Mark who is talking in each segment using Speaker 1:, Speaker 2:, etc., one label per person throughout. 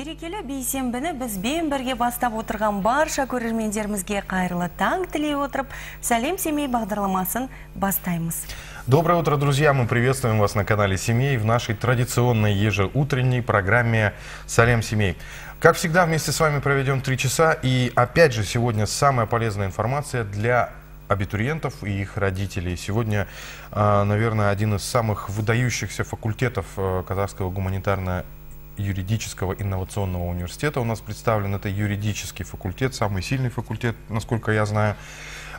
Speaker 1: берекелі бейсенбіні бізбен бірге бастап отырған барша көрермендерімізге қайырлы таң тілей отырып сәлем семей бағдарламасын бастаймыз
Speaker 2: Доброе утро, друзья! Мы приветствуем вас на канале Семей в нашей традиционной ежеутренней программе «Салем Семей». Как всегда, вместе с вами проведем три часа. И опять же, сегодня самая полезная информация для абитуриентов и их родителей. Сегодня, а, наверное, один из самых выдающихся факультетов э, Казахского гуманитарно юридического инновационного университета у нас представлен. Это юридический факультет, самый сильный факультет, насколько я знаю.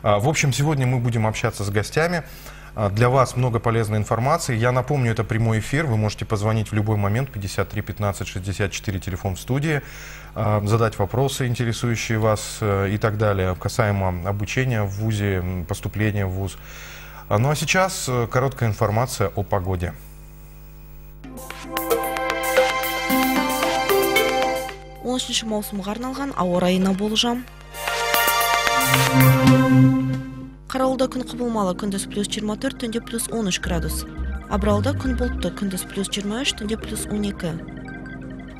Speaker 2: А, в общем, сегодня мы будем общаться с гостями. А, для вас много полезной информации. Я напомню, это прямой эфир. Вы можете позвонить в любой момент, 53 15 64, телефон в студии, а, задать вопросы, интересующие вас э, и так далее, касаемо обучения в ВУЗе, поступления в ВУЗ. Ну а сейчас э, короткая информация о погоде.
Speaker 3: Он үшінші маусымға арналған ауа райына болжам. Қарауылда күн құбылмалы күндіз плюс 24 түнде плюс 13 градус. Абыралда күн бұлтты күндіз плюс 23 түнде плюс 12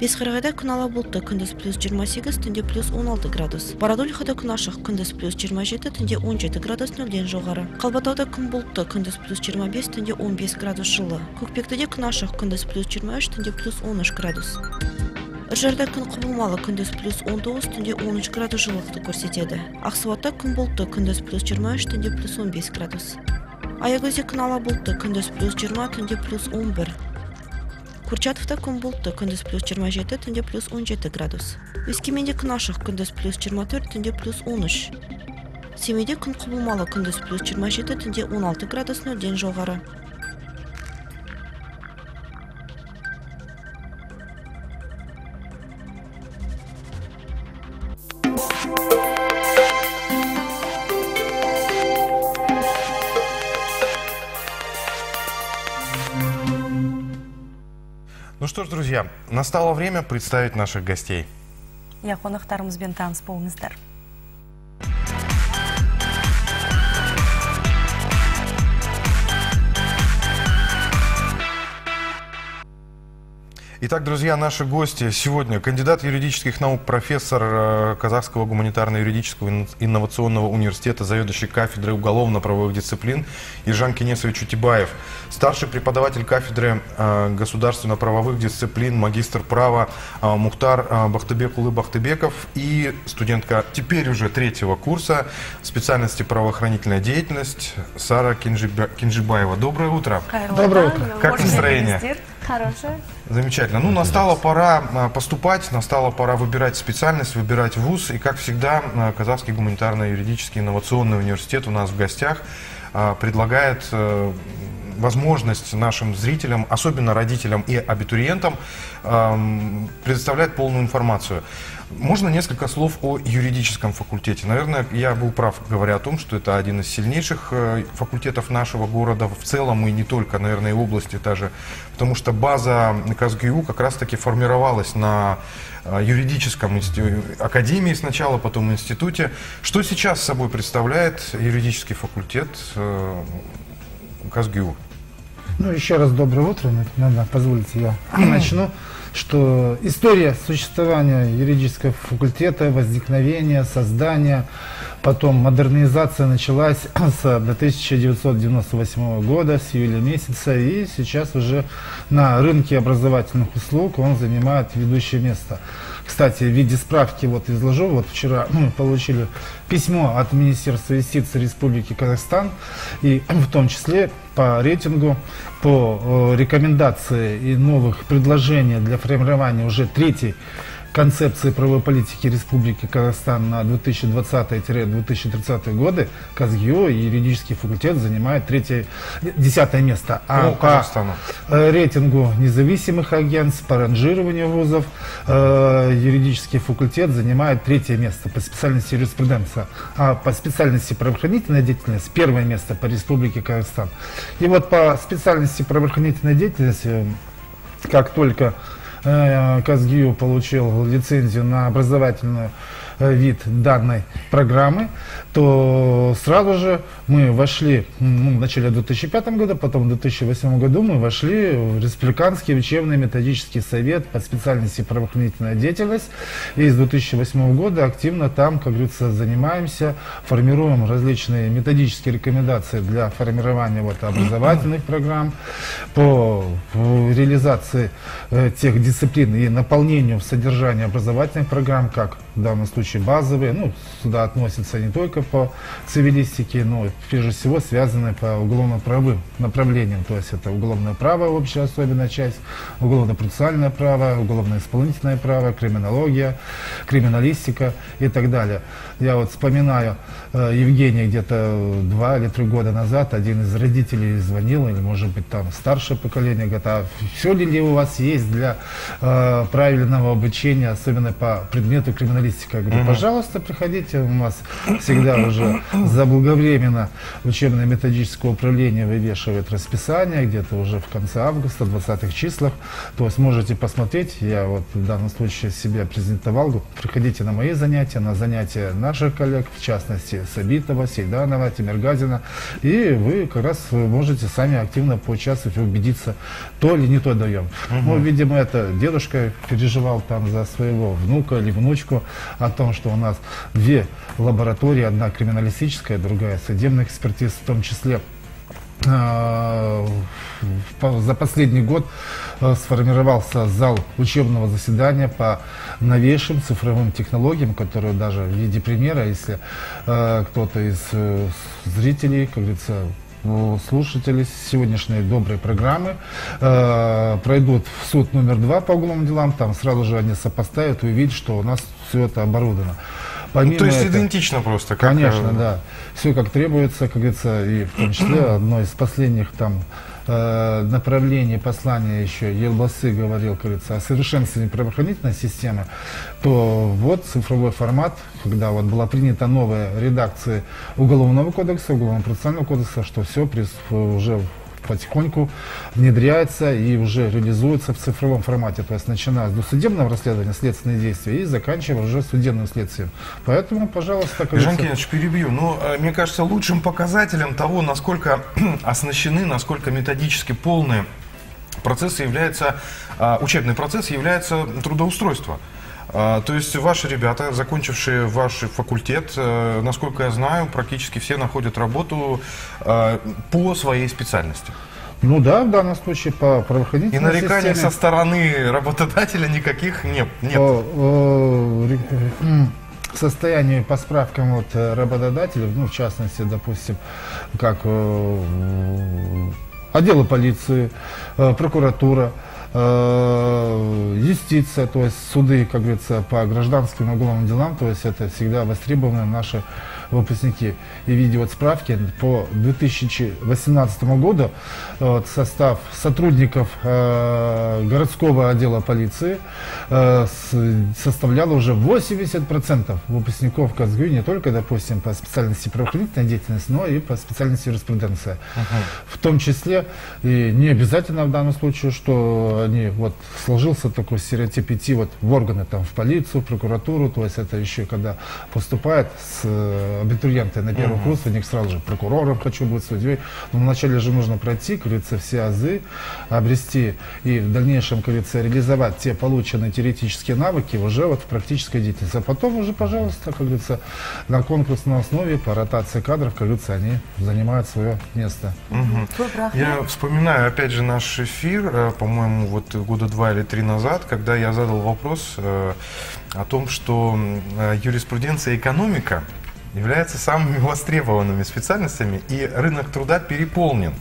Speaker 3: бесқарағайда күн ала бұлтты күндіз плюс 28 түнде плюс 16 градус. Бородулихада күн ашық күндіз плюс 27 түнде 17 градус нөлден жоғары. Қалбатауда күн бұлтты күндіз плюс 25 түнде 15 градус жылы. Көкпектіде күн ашық күндіз плюс 23 түнде плюс 13 градус. Үржарда күн құбылмалы күндіз плюс 19 түнде 13 градус жылылықты көрсетеді. Ақсуатта күн бұлтты күндіз плюс 23 түнде плюс 15 градус. Аягөзде күн ала бұлтты күндіз плюс 20 түнде плюс 11 курчатовта күн бұлтты күндіз плюс 27 түнде плюс 17 градус. Өскеменде күн ашық күндіз плюс 24 түнде плюс 13 семейде күн құбылмалы күндіз плюс 27 түнде 16 градус нөлден жоғары.
Speaker 2: Ну что ж, друзья, настало время представить наших гостей.
Speaker 1: иә қонақтарымызбен таныс
Speaker 2: Итак, друзья, наши гости сегодня кандидат юридических наук, профессор э, Казахского гуманитарно-юридического ин- инновационного университета, заведующий кафедрой уголовно-правовых дисциплин Ижан Кенесович Утибаев, старший преподаватель кафедры э, государственно-правовых дисциплин, магистр права э, Мухтар Бахтыбекулы Бахтыбеков и студентка теперь уже третьего курса специальности правоохранительная деятельность Сара Кинжиба- Кинжибаева. Доброе утро.
Speaker 4: Доброе утро.
Speaker 2: Как настроение?
Speaker 4: Хорошая.
Speaker 2: Замечательно. Ну, настала пора а, поступать, настала пора выбирать специальность, выбирать вуз. И, как всегда, а, Казахский гуманитарно-юридический инновационный университет у нас в гостях а, предлагает э, возможность нашим зрителям, особенно родителям и абитуриентам, ам, предоставлять полную информацию. Можно несколько слов о юридическом факультете? Наверное, я был прав, говоря о том, что это один из сильнейших э, факультетов нашего города в целом и не только, наверное, и области даже, потому что база КазГЮ как раз-таки формировалась на э, юридическом академии сначала, потом институте. Что сейчас собой представляет юридический факультет э, КазГЮ?
Speaker 4: Ну, еще раз доброе утро. Наверное, позвольте я начну. Что история существования юридического факультета, возникновения, создания, потом модернизация началась с 1998 года, с июля месяца, и сейчас уже на рынке образовательных услуг он занимает ведущее место. Кстати, в виде справки вот изложу. Вот вчера мы получили письмо от Министерства юстиции Республики Казахстан, и в том числе по рейтингу, по э, рекомендации и новых предложений для формирования уже третьей концепции правовой политики Республики Казахстан на 2020-2030 годы КазГИО и юридический факультет занимает третье, десятое место.
Speaker 2: По
Speaker 4: по
Speaker 2: Казахстану.
Speaker 4: э, рейтингу независимых агентств, по ранжированию вузов, э, юридический факультет занимает третье место по специальности юриспруденция, а по специальности правоохранительная деятельность первое место по Республике Казахстан. И вот по специальности правоохранительной деятельности, как только э, КазГИУ получил лицензию на образовательную э, вид данной программы, то сразу же мы вошли ну, в начале 2005 года, потом в 2008 году мы вошли в Республиканский учебный методический совет по специальности правоохранительная деятельность. И с 2008 года активно там, как говорится, занимаемся, формируем различные методические рекомендации для формирования вот, образовательных программ по э, реализации э, тех дисциплин и наполнению содержания образовательных программ, как в данном случае базовые, ну, сюда относятся не только по цивилистике, но прежде всего связанные по уголовно-правовым направлениям, то есть это уголовное право, общая особенная часть, уголовно-процессуальное право, уголовно-исполнительное право, криминология, криминалистика и так далее. Я вот вспоминаю э, Евгения где-то два или три года назад, один из родителей звонил, или может быть там старшее поколение, говорит, а все ли, ли у вас есть для э, правильного обучения, особенно по предмету криминалистика? Я говорю, пожалуйста, приходите, у нас всегда уже заблаговременно учебно-методическое управление вывешивает расписание, где-то уже в конце августа, 20-х числах, то есть можете посмотреть, я вот в данном случае себя презентовал, приходите на мои занятия, на занятия наших коллег, в частности Сабитова, Сейданова, Тимиргазина, и вы как раз можете сами активно поучаствовать и убедиться, то или не то даем. Ну, видимо, это дедушка переживал там за своего внука или внучку о том, что у нас две лаборатории, одна криминалистическая, другая судебная экспертиза, в том числе за последний год э, сформировался зал учебного заседания по новейшим цифровым технологиям, которые даже в виде примера, если э, кто-то из э, зрителей, как говорится, слушатели сегодняшней доброй программы э, пройдут в суд номер два по уголовным делам, там сразу же они сопоставят и увидят, что у нас все это оборудовано.
Speaker 2: Ну,
Speaker 4: Помимо
Speaker 2: то есть
Speaker 4: этого-
Speaker 2: идентично просто. как,
Speaker 4: Конечно,
Speaker 2: э,
Speaker 4: да. Все как требуется, как говорится, и в том числе одно из последних там э, направлений послания еще Елбасы говорил, как говорится, о совершенствовании правоохранительной системы, то вот цифровой формат, когда вот была принята новая редакция Уголовного кодекса, Уголовно-процессуального кодекса, что все уже потихоньку внедряется и уже реализуется в цифровом формате, то есть начиная с досудебного расследования следственные действия и заканчивая уже судебным следствием. Поэтому, пожалуйста, как
Speaker 2: Жан Кеннадьевич, перебью. Но, э, мне кажется, лучшим показателем того, насколько оснащены, насколько методически полные процессы является, а, учебный процесс является трудоустройство. А, То есть ваши ребята, закончившие ваш факультет, э, насколько я знаю, практически все находят работу э, по своей специальности.
Speaker 4: Ну да, в данном случае по
Speaker 2: И
Speaker 4: правоохранительной
Speaker 2: нареканий
Speaker 4: системе,
Speaker 2: со стороны работодателя никаких нет. нет.
Speaker 4: по э, ре- м, состоянию по справкам вот э, работодателей, ну в частности, допустим, как э, отделы полиции, э, прокуратура, э, юстиция, то есть суды, как говорится, по гражданским и уголовным делам, то есть это всегда востребованы наши выпускники. И видя вот справки по 2018 году э, вот состав сотрудников э, городского отдела полиции э, с- составлял уже 80% выпускников КАЗГУ не только, допустим, по специальности правоохранительной деятельности, но и по специальности юриспруденция. В том числе и не обязательно в данном случае, что они вот сложился такой стереотип идти вот в органы, там, в полицию, в прокуратуру, то есть это еще когда поступает с э, абитуриенты на первый курс, у них сразу же прокурором хочу быть, судьей, но вначале же нужно пройти, как говорится, все азы, обрести и в дальнейшем, как говорится, реализовать те полученные теоретические навыки уже вот в практической деятельности. А потом уже, пожалуйста, как говорится, на конкурсной основе по ротации кадров, как говорится, они занимают свое место.
Speaker 1: Рахмет.
Speaker 2: Я вспоминаю, опять же, наш эфир, э, по-моему, вот года два или три назад, когда я задал вопрос э, о том, что э, юриспруденция и экономика являются самыми востребованными специальностями, и рынок труда переполнен.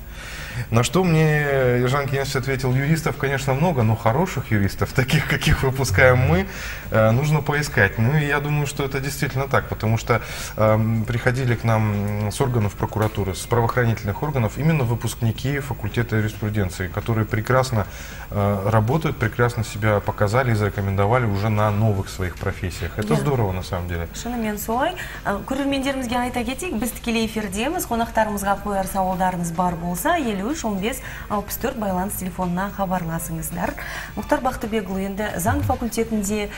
Speaker 2: На что мне Ержан Кенеш ответил, юристов, конечно, много, но хороших юристов, таких, каких выпускаем мы, э, нужно поискать. Ну и я думаю, что это действительно так, потому что эм, приходили к нам с органов прокуратуры, с правоохранительных органов именно выпускники факультета юриспруденции, которые прекрасно э, работают, прекрасно себя показали и зарекомендовали уже на новых своих профессиях. Это
Speaker 1: Я-
Speaker 2: здорово на самом деле.
Speaker 1: шынымен солай Ә, көрермендерімізге айта кетейік біз тікелей эфирдеміз қонақтарымызға қояр сауалдарыңыз бар болса елу үч он беш алпыс төрт байланыс телефонуна хабарласыңыздар. Мұхтар бақтыбекұлы енді заң факультетінде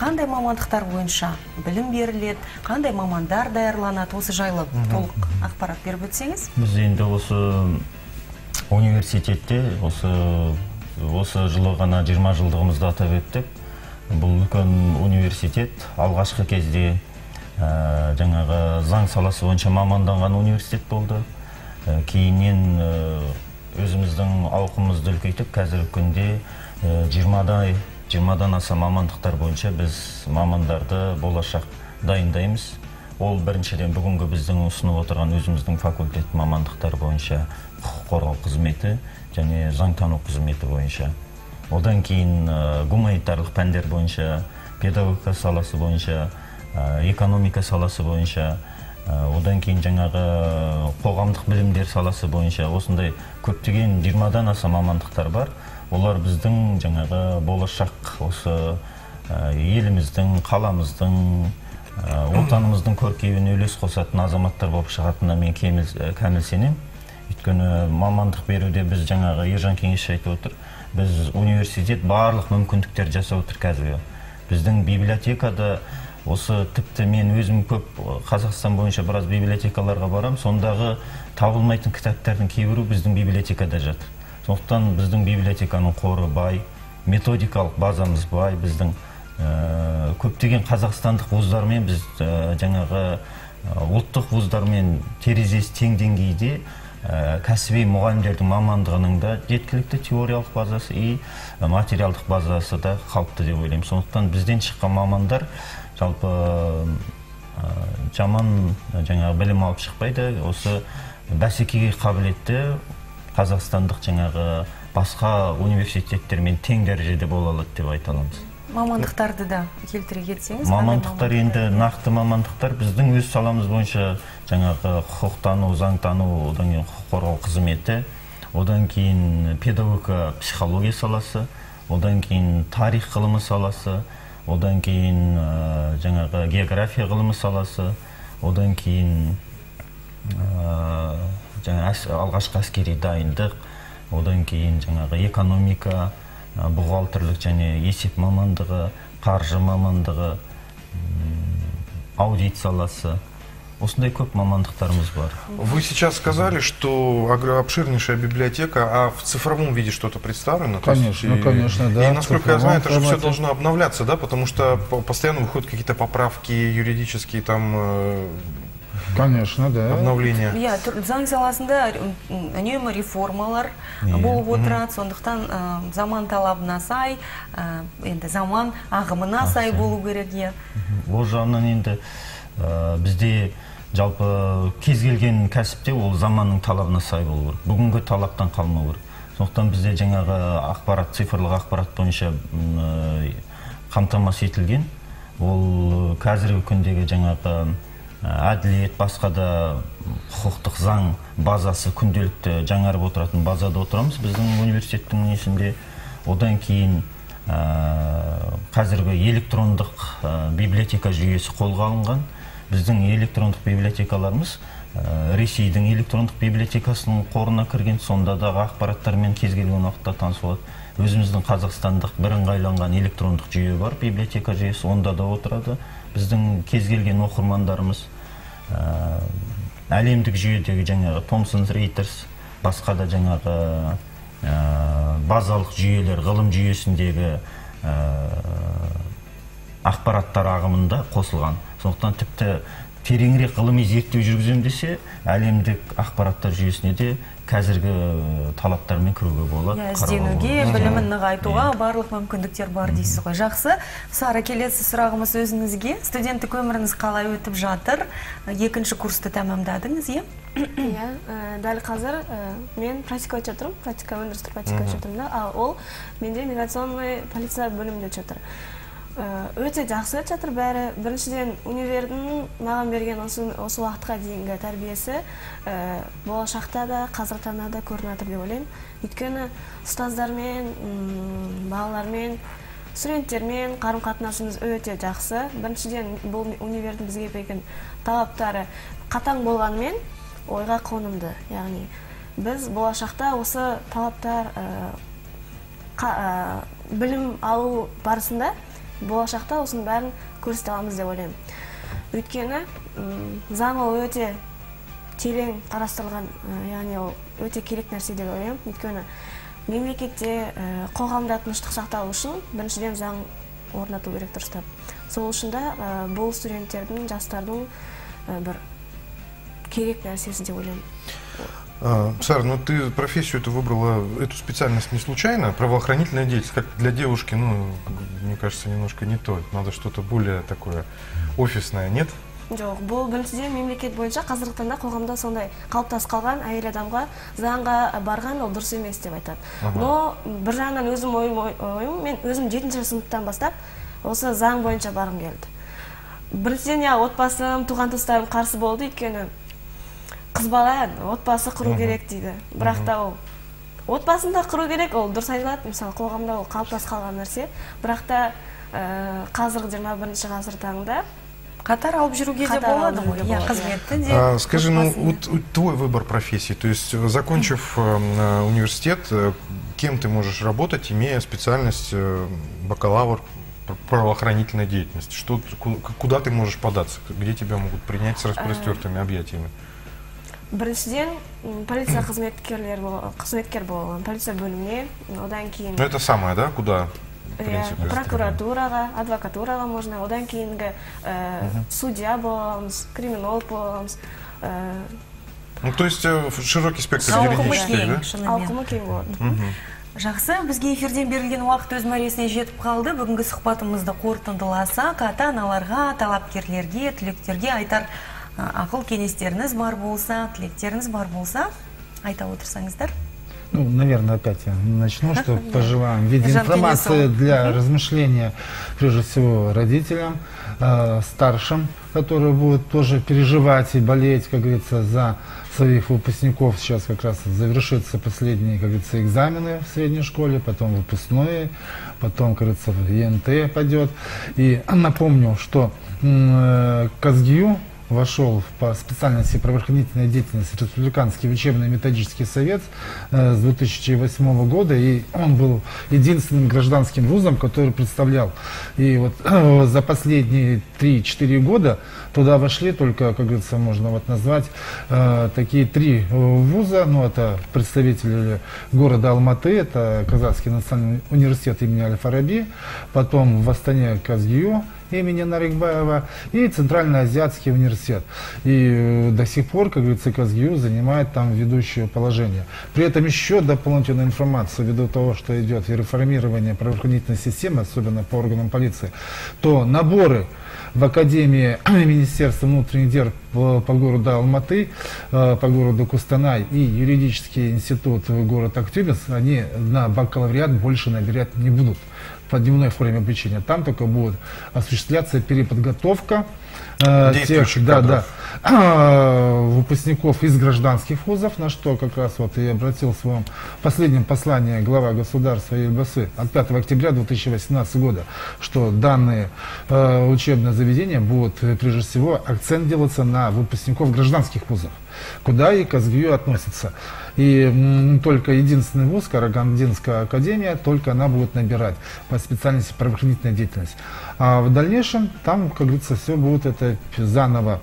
Speaker 1: қандай мамандықтар бойынша білім беріледі қандай мамандар даярланады? Осы жайлы толық ақпарат беріп өтсеңіз.
Speaker 5: Біз енді осы университетте осы осы жылы ғана 20 жылдығымызды атап өттік. Бұл үлкен университет алғашқы кезде ә, жаңағы заң саласы бойынша маманданған университет болды. Кейіннен ә, өзіміздің ауқымымызды үлкейтіп қазіргі күнде ә, 20-дай 20-дан аса мамандықтар бойынша біз мамандарды болашақ дайындаймыз. Ол біріншіден бүгінгі біздің ұсынып отырған өзіміздің факультет мамандықтар бойынша құқық қорғау қызметі және заңтану қызметі бойынша. Одан кейін гуманитарлық пәндер бойынша педагогика саласы бойынша экономика саласы бойынша одан кейін жаңағы қоғамдық білімдер саласы бойынша осындай көптеген 20-дан аса мамандықтар бар. Олар біздің жаңағы болашақ осы ә, еліміздің қаламыздың отанымыздың көркеюіне үлес қосатын азаматтар болып шығатынына мен кәміл сенемін өйткені мамандық беруде біз жаңағы ержан кеңесші айтып отыр біз университет барлық мүмкіндіктер жасап отыр қазіргі біздің библиотекада осы тіпті мен өзім көп қазақстан бойынша біраз библиотекаларға барам. Сондағы табылмайтын кітаптардың кейбірі біздің библиотекада жатыр. Сондықтан біздің библиотеканың қоры бай методикалық базамыз бай. Біздің ә, көптеген қазақстандық вуздармен біз ә, жаңағы ұлттық вуздармен терезесі тең деңгейде ә, кәсіби мұғалімдердің мамандығының да жеткілікті теориялық базасы и материалдық базасы да қалыпты деп ойлаймын. Сондықтан бізден шыққан мамандар жалпы жаман жаңағы білім алып шықпайды. Осы бәсекеге қабілетті қазақстандық жаңағы басқа университеттермен тең дәрежеде бола алады деп айта аламыз.
Speaker 1: Мамандықтарды да келтіре кетсеңіз
Speaker 5: мамандықтар енді нақты мамандықтар. Біздің өз саламыз бойынша жаңағы құқықтану заңтану одан кейін құқық қорғау қызметі одан кейін педагогика психология саласы одан кейін тарих ғылымы саласы одан кейін ә, жаңағы география ғылымы саласы одан кейін ә, жаңа алғашқы әскери дайындық одан кейін жаңағы экономика ә, бухгалтерлік және есеп мамандығы қаржы мамандығы аудит саласы осындай көп мамандықтарымыз бар
Speaker 2: Вы сейчас сказали, что огр- обширнейшая библиотека, а в цифровом виде что-то представлено? То есть,
Speaker 4: Конечно,
Speaker 2: и-
Speaker 4: конечно, да,
Speaker 2: И,
Speaker 4: в
Speaker 2: насколько я
Speaker 4: цифровом
Speaker 2: знаю, это же все
Speaker 4: формате.
Speaker 2: должно обновляться, да? Потому что по- постоянно выходят какие-то поправки юридические, там, э,
Speaker 4: Конечно, да.
Speaker 2: обновления.
Speaker 1: иә түр- заң саласында м, үнемі реформалар
Speaker 5: Иә.
Speaker 1: болып отырады сондықтан ә, заман талабына сай ә, енді заман ағымына сай болу керек иә
Speaker 5: ол жағынан енді ә, бізде жалпы кез келген кәсіпте ол заманның талабына сай болу керек. Бүгінгі талаптан қалмау керек. Сондықтан бізде жаңағы ақпарат цифрлық ақпарат бойынша ә, қамтамасыз етілген. Ол қазіргі күндегі жаңағы әділет басқа да құқықтық заң базасы күнделікті жаңарып отыратын базада отырамыз. Біздің университеттің несінде одан кейін ә, қазіргі электрондық ә, библиотека жүйесі қолға алынған. Біздің электрондық библиотекаларымыз ә, ресейдің электрондық библиотекасының қорына кірген сонда дағы ақпараттармен кез келген уақытта танысуға болады. Өзіміздің қазақстандық бірыңғайланған электрондық жүйе бар библиотека жүйесі онда да отырады. Біздің кез келген оқырмандарымыз ә, әлемдік жүйедегі жаңағы Thomson Reuters басқа да жаңағы ә, базалық жүйелер ғылым жүйесіндегі ә, ақпараттар ағымында қосылған. Сондықтан тіпті тереңірек ғылыми зерттеу жүргіземін десе әлемдік ақпараттар жүйесіне де қазіргі талаптармен кіруге болады
Speaker 1: иә ізденуге білімін нығайтуға барлық мүмкіндіктер бар дейсіз ғой. Жақсы. Сара келесі сұрағымыз өзіңізге. Студенттік өміріңіз қалай өтіп жатыр? Екінші курсты тәмамдадыңыз иә?
Speaker 6: Иә ә, дәл қазір мен практика өтіп жатырмын практика өндірістік практика өтіп жатырмын да ал ол менде миграционный полиция бөлімінде өтіп жатыр. Өте жақсы өтіп жатыр бәрі. Біріншіден универдің маған берген осы, осы уақытқа дейінгі тәрбиесі ә, болашақта да қазіргі таңда да көрініп жатыр деп ойлаймын. Өйткені ұстаздармен балалармен студенттермен қарым қатынасымыз өте жақсы. Біріншіден бұл универдің бізге берген талаптары қатаң болғанымен ойға қонымды. Яғни біз болашақта осы талаптар ә, қа- ә, білім алу барысында болашақта осының бәрін көрсете аламыз деп ойлаймын. Өйткені заң ол өте терең қарастырылған яғни ол өте керек нәрсе деп ойлаймын. Өйткені мемлекетте қоғамда тыныштық сақталу үшін біріншіден заң орнату керек дұрыстап сол үшін ә, бұл студенттердің жастардың бір керек нәрсесі деп ойлаймын.
Speaker 2: Сара, ну ты профессию эту выбрала, эту специальность не случайно? Правоохранительная деятельность, как для девушки, ну, мне кажется, немножко не то. Надо что-то более такое офисное, нет?
Speaker 6: жоқ бұл біріншіден мемлекет бойынша қазіргі таңда қоғамда сондай қалыптасып қалған әйел адамға заңға барған ол дұрыс емес деп айтады но бір жағынан өзім ойым ойым мен өзім жетінші сыныптан бастап осы заң бойынша барғым келді біріншіден иә отбасым туған туыстарым қарсы болды өйткені қыз бала отбасы құру керек дейді бірақ та ол отбасын да құру керек ол дұрыс айтылады мысалы қоғамда ол қалыптасып қалған нәрсе бірақ та ә, қазіргі жиырма бірінші ғасыр таңда
Speaker 1: қатар алып жүруге де
Speaker 6: Қатар
Speaker 1: болады
Speaker 6: алып
Speaker 1: ғой
Speaker 6: жүруге
Speaker 1: иә
Speaker 6: болады,
Speaker 1: қызметті де
Speaker 2: А, скажи, ну
Speaker 1: отбасын да.
Speaker 2: вот, вот твой выбор профессии, то есть э, закончив э, м, университет, э, кем ты можешь работать, имея специальность э, бакалавр пр- правоохранительной деятельности? Что, ку- куда ты можешь податься? Где тебя могут принять с распростертыми объятиями?
Speaker 6: Біріншіден полиция қызметкерлер бол- қызметкер бола аламын полиция бөліміне одан кейін
Speaker 2: Ну это самое, да, куда? в принципе,
Speaker 6: прокуратураға адвокатураға можно одан кейінгі ә, судья бола аламыз криминолог бола аламыз ә,
Speaker 2: Ну, то есть э, широкий спектр
Speaker 1: кең,
Speaker 2: да?
Speaker 1: шынымен.
Speaker 6: ауқымы кең болады
Speaker 1: жақсы бізге эфирден берілген уақыт өз мәресіне жетіп қалды бүгінгі сұхбатымызды қорытындыласақ ата аналарға талапкерлерге түлектерге айтар ақыл кеңестеріңіз бар болса тілектеріңіз бар болса айта отырсаңыздар
Speaker 4: Ну, наверное, опять я начну, что пожелаем в виде
Speaker 1: Жан
Speaker 4: информации
Speaker 1: Кенесов.
Speaker 4: для размышления, прежде всего, родителям, э, старшим, которые будут тоже переживать и болеть, как говорится, за своих выпускников. Сейчас как раз завершатся последние, как говорится, экзамены в средней школе, потом выпускное, потом, как говорится, ЕНТ пойдет. И напомню, что м, э, КАЗГИЮ вошел по специальности правоохранительной деятельности Республиканский учебно-методический совет э, с 2008 года, и он был единственным гражданским вузом, который представлял. И вот э, за последние 3-4 года туда вошли только, как говорится, можно вот назвать э, такие три вуза, ну это представители города Алматы, это Казахский национальный университет имени Аль-Фараби, потом в Астане КАЗГИЮ, имени Нарикбаева и Центральноазиатский университет. И э, до сих пор, как говорится, КАЗГИУ занимает там ведущее положение. При этом еще дополнительную информацию, ввиду того, что идет и реформирование правоохранительной системы, особенно по органам полиции, то наборы в Академии Министерства внутренних дел по, по городу Алматы, э, по городу Кустанай и юридический институт город Актюбинск, они на бакалавриат больше набирать не будут по дневной форме обучения. Там только будет осуществляться переподготовка э, тех, да, да, э, выпускников из гражданских вузов, на что как раз вот и обратил в своем последнем послании глава государства Ельбасы от 5 октября 2018 года, что данные э, учебные заведения будут э, прежде всего акцент делаться на выпускников гражданских вузов, куда и КАЗГЮ относится. И только единственный вуз, Карагандинская академия, только она будет набирать по специальности правоохранительная деятельность. А в дальнейшем там, как говорится, все будет это заново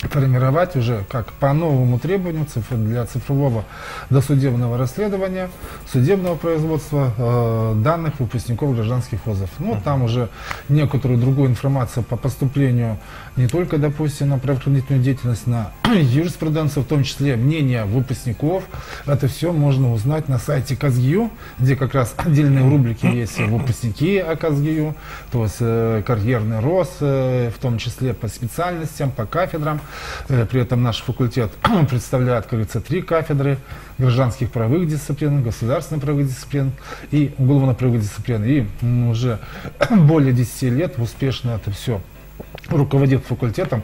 Speaker 4: формировать уже как по новому требованию для цифрового досудебного расследования, судебного производства э, данных выпускников гражданских вузов. Ну, там уже некоторую другую информацию по поступлению не только, допустим, на правоохранительную деятельность, на юриспруденцию, в том числе мнение выпускников. Это все можно узнать на сайте КАЗГИЮ, где как раз отдельные рубрики есть выпускники о КАЗГИЮ, то есть э, карьерный рост, э, в том числе по специальностям, по кафедрам. Э, При этом наш факультет представляет, как говорится, три кафедры гражданских правовых дисциплин, государственных правовых дисциплин и уголовно-правовых дисциплин. И уже более 10 лет успешно это все руководит факультетом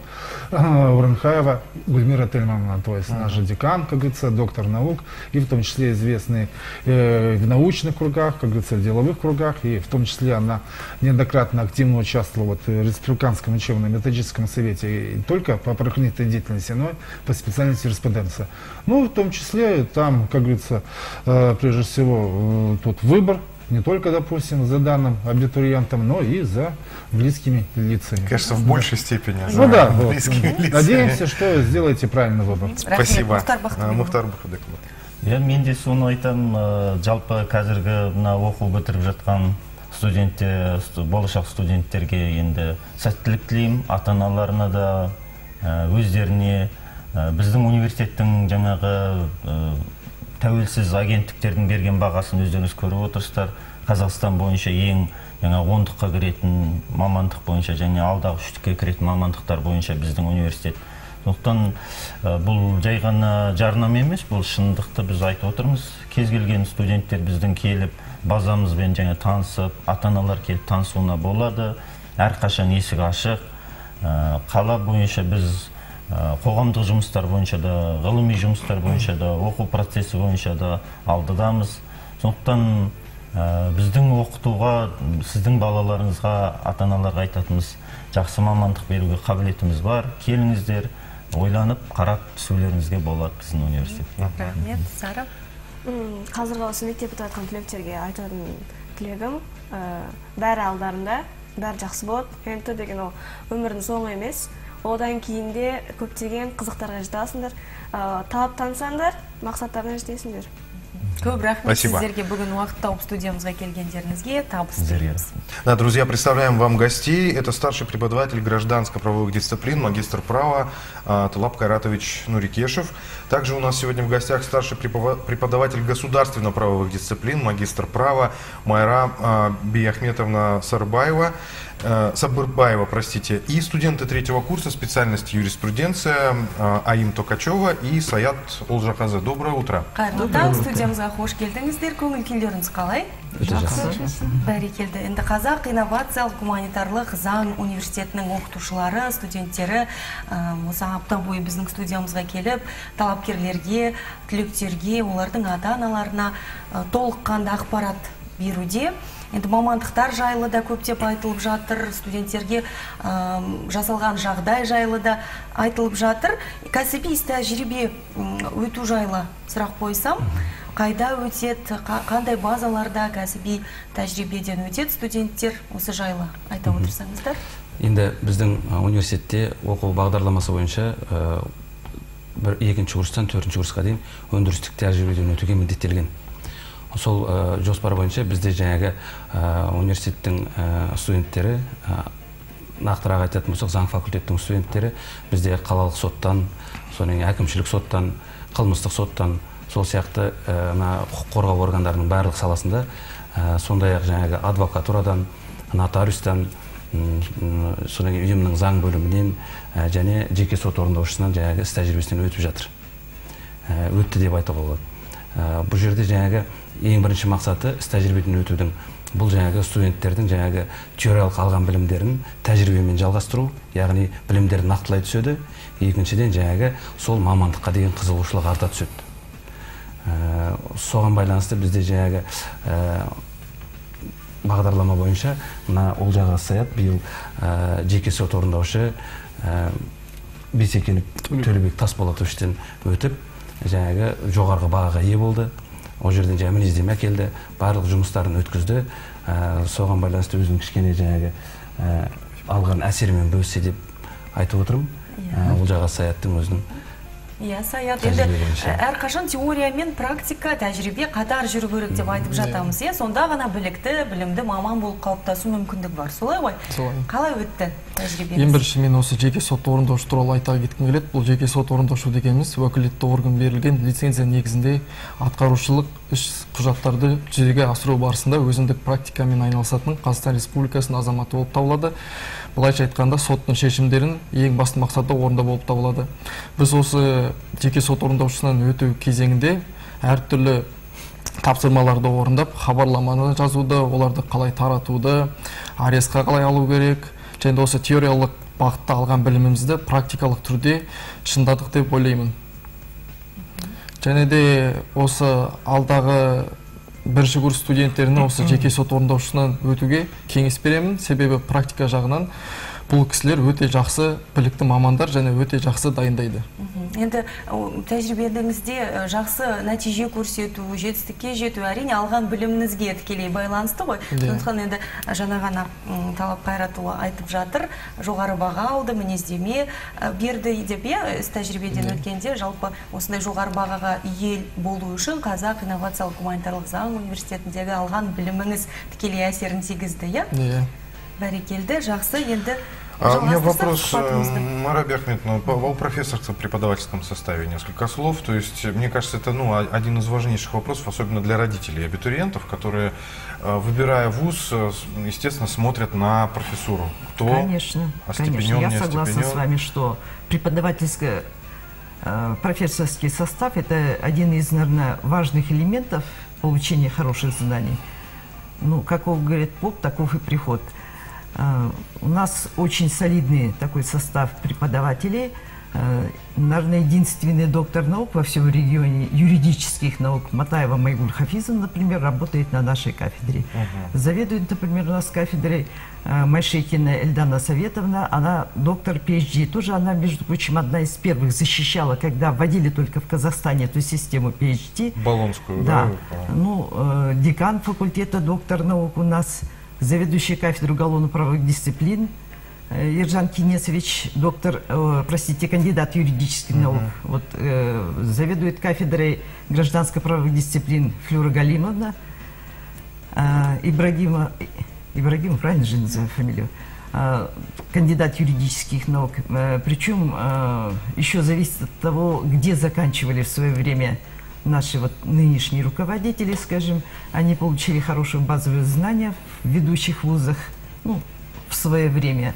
Speaker 4: э, Уранхаева Гульмира Тельмановна, то есть наш декан, как говорится, доктор наук, и в том числе известный э, в научных кругах, как говорится, в деловых кругах, и в том числе она неоднократно активно участвовала вот, в Республиканском учебно-методическом совете, и только по правоохранительной деятельности, но и по специальности юриспруденция. Ну, в том числе там, как говорится, э, прежде всего, э, тут выбор не только, допустим, за данным абитуриентам, но и за близкими лицами.
Speaker 2: Кажется, в большей степени.
Speaker 4: Ну
Speaker 2: за
Speaker 4: да, вот.
Speaker 2: близкими лицами.
Speaker 4: Надеемся, что сделаете правильный выбор.
Speaker 2: Спасибо.
Speaker 1: Мухтар
Speaker 2: А,
Speaker 1: Бақтыбекұлы.
Speaker 2: Мухтар Бахадекұлы.
Speaker 5: иә мен де соны айтамын ә, жалпы қазіргі мына оқу бітіріп жатқан студенттер сту- болашақ студенттерге енді сәттілік тілеймін ата аналарына да ә, өздеріне ә, біздің университеттің жаңағы ә, тәуелсіз агенттіктердің берген бағасын өздеріңіз көріп отырсыздар. Қазақстан бойынша ең жаңа ондыққа кіретін мамандық бойынша және алдағы үштікке кіретін мамандықтар бойынша біздің университет. Сондықтан бұл жай ғана жарнама емес бұл шындықты біз айтып отырмыз. Кез келген студенттер біздің келіп базамызбен жаңа танысып ата аналар келіп танысуына болады. Әрқашан есік ашық. Қала бойынша біз қоғамдық жұмыстар бойынша да ғылыми жұмыстар бойынша да оқу процесі бойынша да алдыдамыз. Сондықтан ә, біздің оқытуға сіздің балаларыңызға ата аналарға айтатынымыз жақсы мамандық беруге қабілетіміз бар. Келіңіздер ойланып қарап түсулеріңізге болады біздің университетке
Speaker 1: рахмет сара.
Speaker 6: Қазіргі осы мектеп бітіп жатқан түлектерге айтатын тілегім ә, бәрі алдарында бәрі жақсы болады. Нт деген ол өмірдің соңы емес. одан кейін де көптеген қызықтарға жетасыңдар ә, талап танысаңдар мақсаттарыңа жетесіңдер
Speaker 1: көп рахмет
Speaker 2: Спасибо.
Speaker 1: сіздерге бүгін уақыт тауып студиямызға келгендеріңізге табыс
Speaker 5: Сіздерге
Speaker 1: тілейміз
Speaker 2: Да, друзья, представляем вам гостей. Это старший преподаватель гражданско-правовых дисциплин, магистр права а, Талап Кайратович Нурикешев. Также у нас сегодня в гостях старший препова- преподаватель государственно-правовых дисциплин, магистр права Майра а, Биахметовна Сарбаева. э, Сабырбаева, простите, и студенты третьего курса специальности юриспруденция а, Аим Токачева и Саят Олжахазы. Доброе утро.
Speaker 1: қайырлы таң студиямызға қош келдіңіздер көңіл күйлеріңіз қалай бәрекелді енді қазақ инновациялық гуманитарлық заң университетінің оқытушылары студенттері ә, осы апта бойы біздің студиямызға келіп талапкерлерге түлектерге олардың ата аналарына ә, толыққанды ақпарат беруде енді мамандықтар жайлы да көптеп айтылып жатыр студенттерге ә, жасалған жағдай жайлы да айтылып жатыр. Кәсіби іс тәжірибе өту жайлы сұрақ қойсам қайда өтеді қа- қандай базаларда кәсіби тәжірибеден өтеді студенттер осы жайлы айта отырсаңыздар?
Speaker 7: Енді біздің университетте оқу бағдарламасы бойынша ә, бір екінші курстан төртінші курсқа дейін өндірістік тәжірибеден өтуге міндеттелген. Сол ә, жоспар бойынша бізде жаңағы ә, университеттің ә, студенттері нақтырақ айтатын болсақ заң факультетінің студенттері бізде қалалық соттан содан әкімшілік соттан қылмыстық соттан сол сияқты мына құқық қорғау органдарының барлық саласында ә, сондай ақ жаңағы адвокатурадан нотариустан содан кейін ұйымның заң бөлімінен және жеке сот орындаушысынан жаңағы іс тәжірибесінен өтіп жатыр. Өтті деп айтуға болады. Бұл жерде жаңағы ең бірінші мақсаты іс тәжірибеден өтудің бұл жаңағы студенттердің жаңағы теориялық алған білімдерін тәжірибемен жалғастыру яғни білімдерін нақтылай түседі. Екіншіден жаңағы сол мамандыққа деген қызығушылық арта түседі. Ә, соған байланысты бізде жаңағы ә, бағдарлама бойынша мына олжаға саят биыл ә, жеке сот орындаушы ә, бейсекенов төлебек тасболатовичтен өтіп жаңағы жоғарғы бағаға ие болды. Ол жерден жаңағы мінездеме әкелді барлық жұмыстарын өткізді. Ә, соған байланысты өзінің кішкене жаңағы ә, алған әсерімен бөліссе деп айтып отырмын. Ә, олжаға саяттың өзінің
Speaker 1: иә саят. Енді ә, әрқашан теория мен практика тәжірибе қатар жүру керек деп айтып жатамыз. Иә сонда ғана білікті білімді маман болып қалыптасу мүмкіндігі бар. Солай ғой?
Speaker 8: Солай.
Speaker 1: қалай өтті?
Speaker 8: Ең бірінші мен осы жеке сот орындаушы туралы айта кеткім келеді. Бұл жеке сот орындаушы дегеніміз уәкілетті орган берілген лицензия негізінде атқарушылық іс құжаттарды жүзеге асыру барысында өзіндік практикамен айналысатын қазақстан республикасының азаматы болып табылады. Былайша айтқанда соттың шешімдерін ең басты мақсаты орындау болып табылады. Біз осы жеке сот орындаушысынан өту кезеңінде әртүрлі тапсырмаларды орындап хабарламаны жазуды оларды қалай таратуды арестқа қалай алу керек және осы теориялық бағытта алған білімімізді практикалық түрде шыңдадық деп ойлаймын. Және де осы алдағы бірінші курс студенттеріне осы жеке сот орындаушысынан өтуге кеңес беремін. Себебі практика жағынан бұл кісілер өте жақсы білікті мамандар және өте жақсы дайындайды.
Speaker 1: Енді тәжірибеңізде жақсы нәтиже көрсету жетістікке жету әрине алған біліміңізге тікелей байланысты ғой.
Speaker 8: Иә.
Speaker 1: сондықтан енді жаңа ғана талап қайратұлы айтып жатыр. Жоғары баға алды мінездеме берді деп иә іс тәжірибеден өткенде жалпы осындай жоғары бағаға ие болу үшін қазақ инновациялық гуманитарлық заң университетіндегі алған біліміңіз тікелей әсерін тигізді иә?
Speaker 8: Иә.
Speaker 1: Бәрекелді жақсы енді
Speaker 2: А у меня вопрос, Марат Бехметовна, по- о профессорском преподавательском составе несколько слов. То есть, мне кажется, это ну, один из важнейших вопросов, особенно для родителей и абитуриентов, которые, э, выбирая вуз, э, естественно, смотрят на профессуру. Кто
Speaker 9: Конечно, конечно. Я согласна с вами, что преподавательский э, профессорский состав – это один из, наверное, важных элементов получения хороших знаний. Ну, каков, говорит поп, таков и приход. Э, У нас очень солидный такой состав преподавателей. Э, Наверное, единственный доктор наук во всем регионе юридических наук Матаева Майгуль Хафизовна, например, работает на нашей кафедре. Заведует, например, у нас кафедрой э, Майшекина Эльдана Советовна, она доктор PhD. Тоже она, между прочим, одна из первых защищала, когда вводили только в Казахстане эту систему PhD.
Speaker 2: Болонскую,
Speaker 9: Да.
Speaker 2: да?
Speaker 9: Ну, э, декан факультета, доктор наук у нас, заведующий кафедрой уголовно-правовых дисциплин э, Ержан Кинесович, доктор, э, простите, кандидат юридических наук. Вот э, заведует кафедрой гражданско-правовых дисциплин Флюра Галимовна. А, Ибрагима, Ибрагима, правильно же называю фамилию? Кандидат юридических наук. Э, Причем э, еще зависит от того, где заканчивали в свое время наши вот нынешние руководители, скажем, они получили хорошие базовые знания в ведущих вузах, ну, в свое время.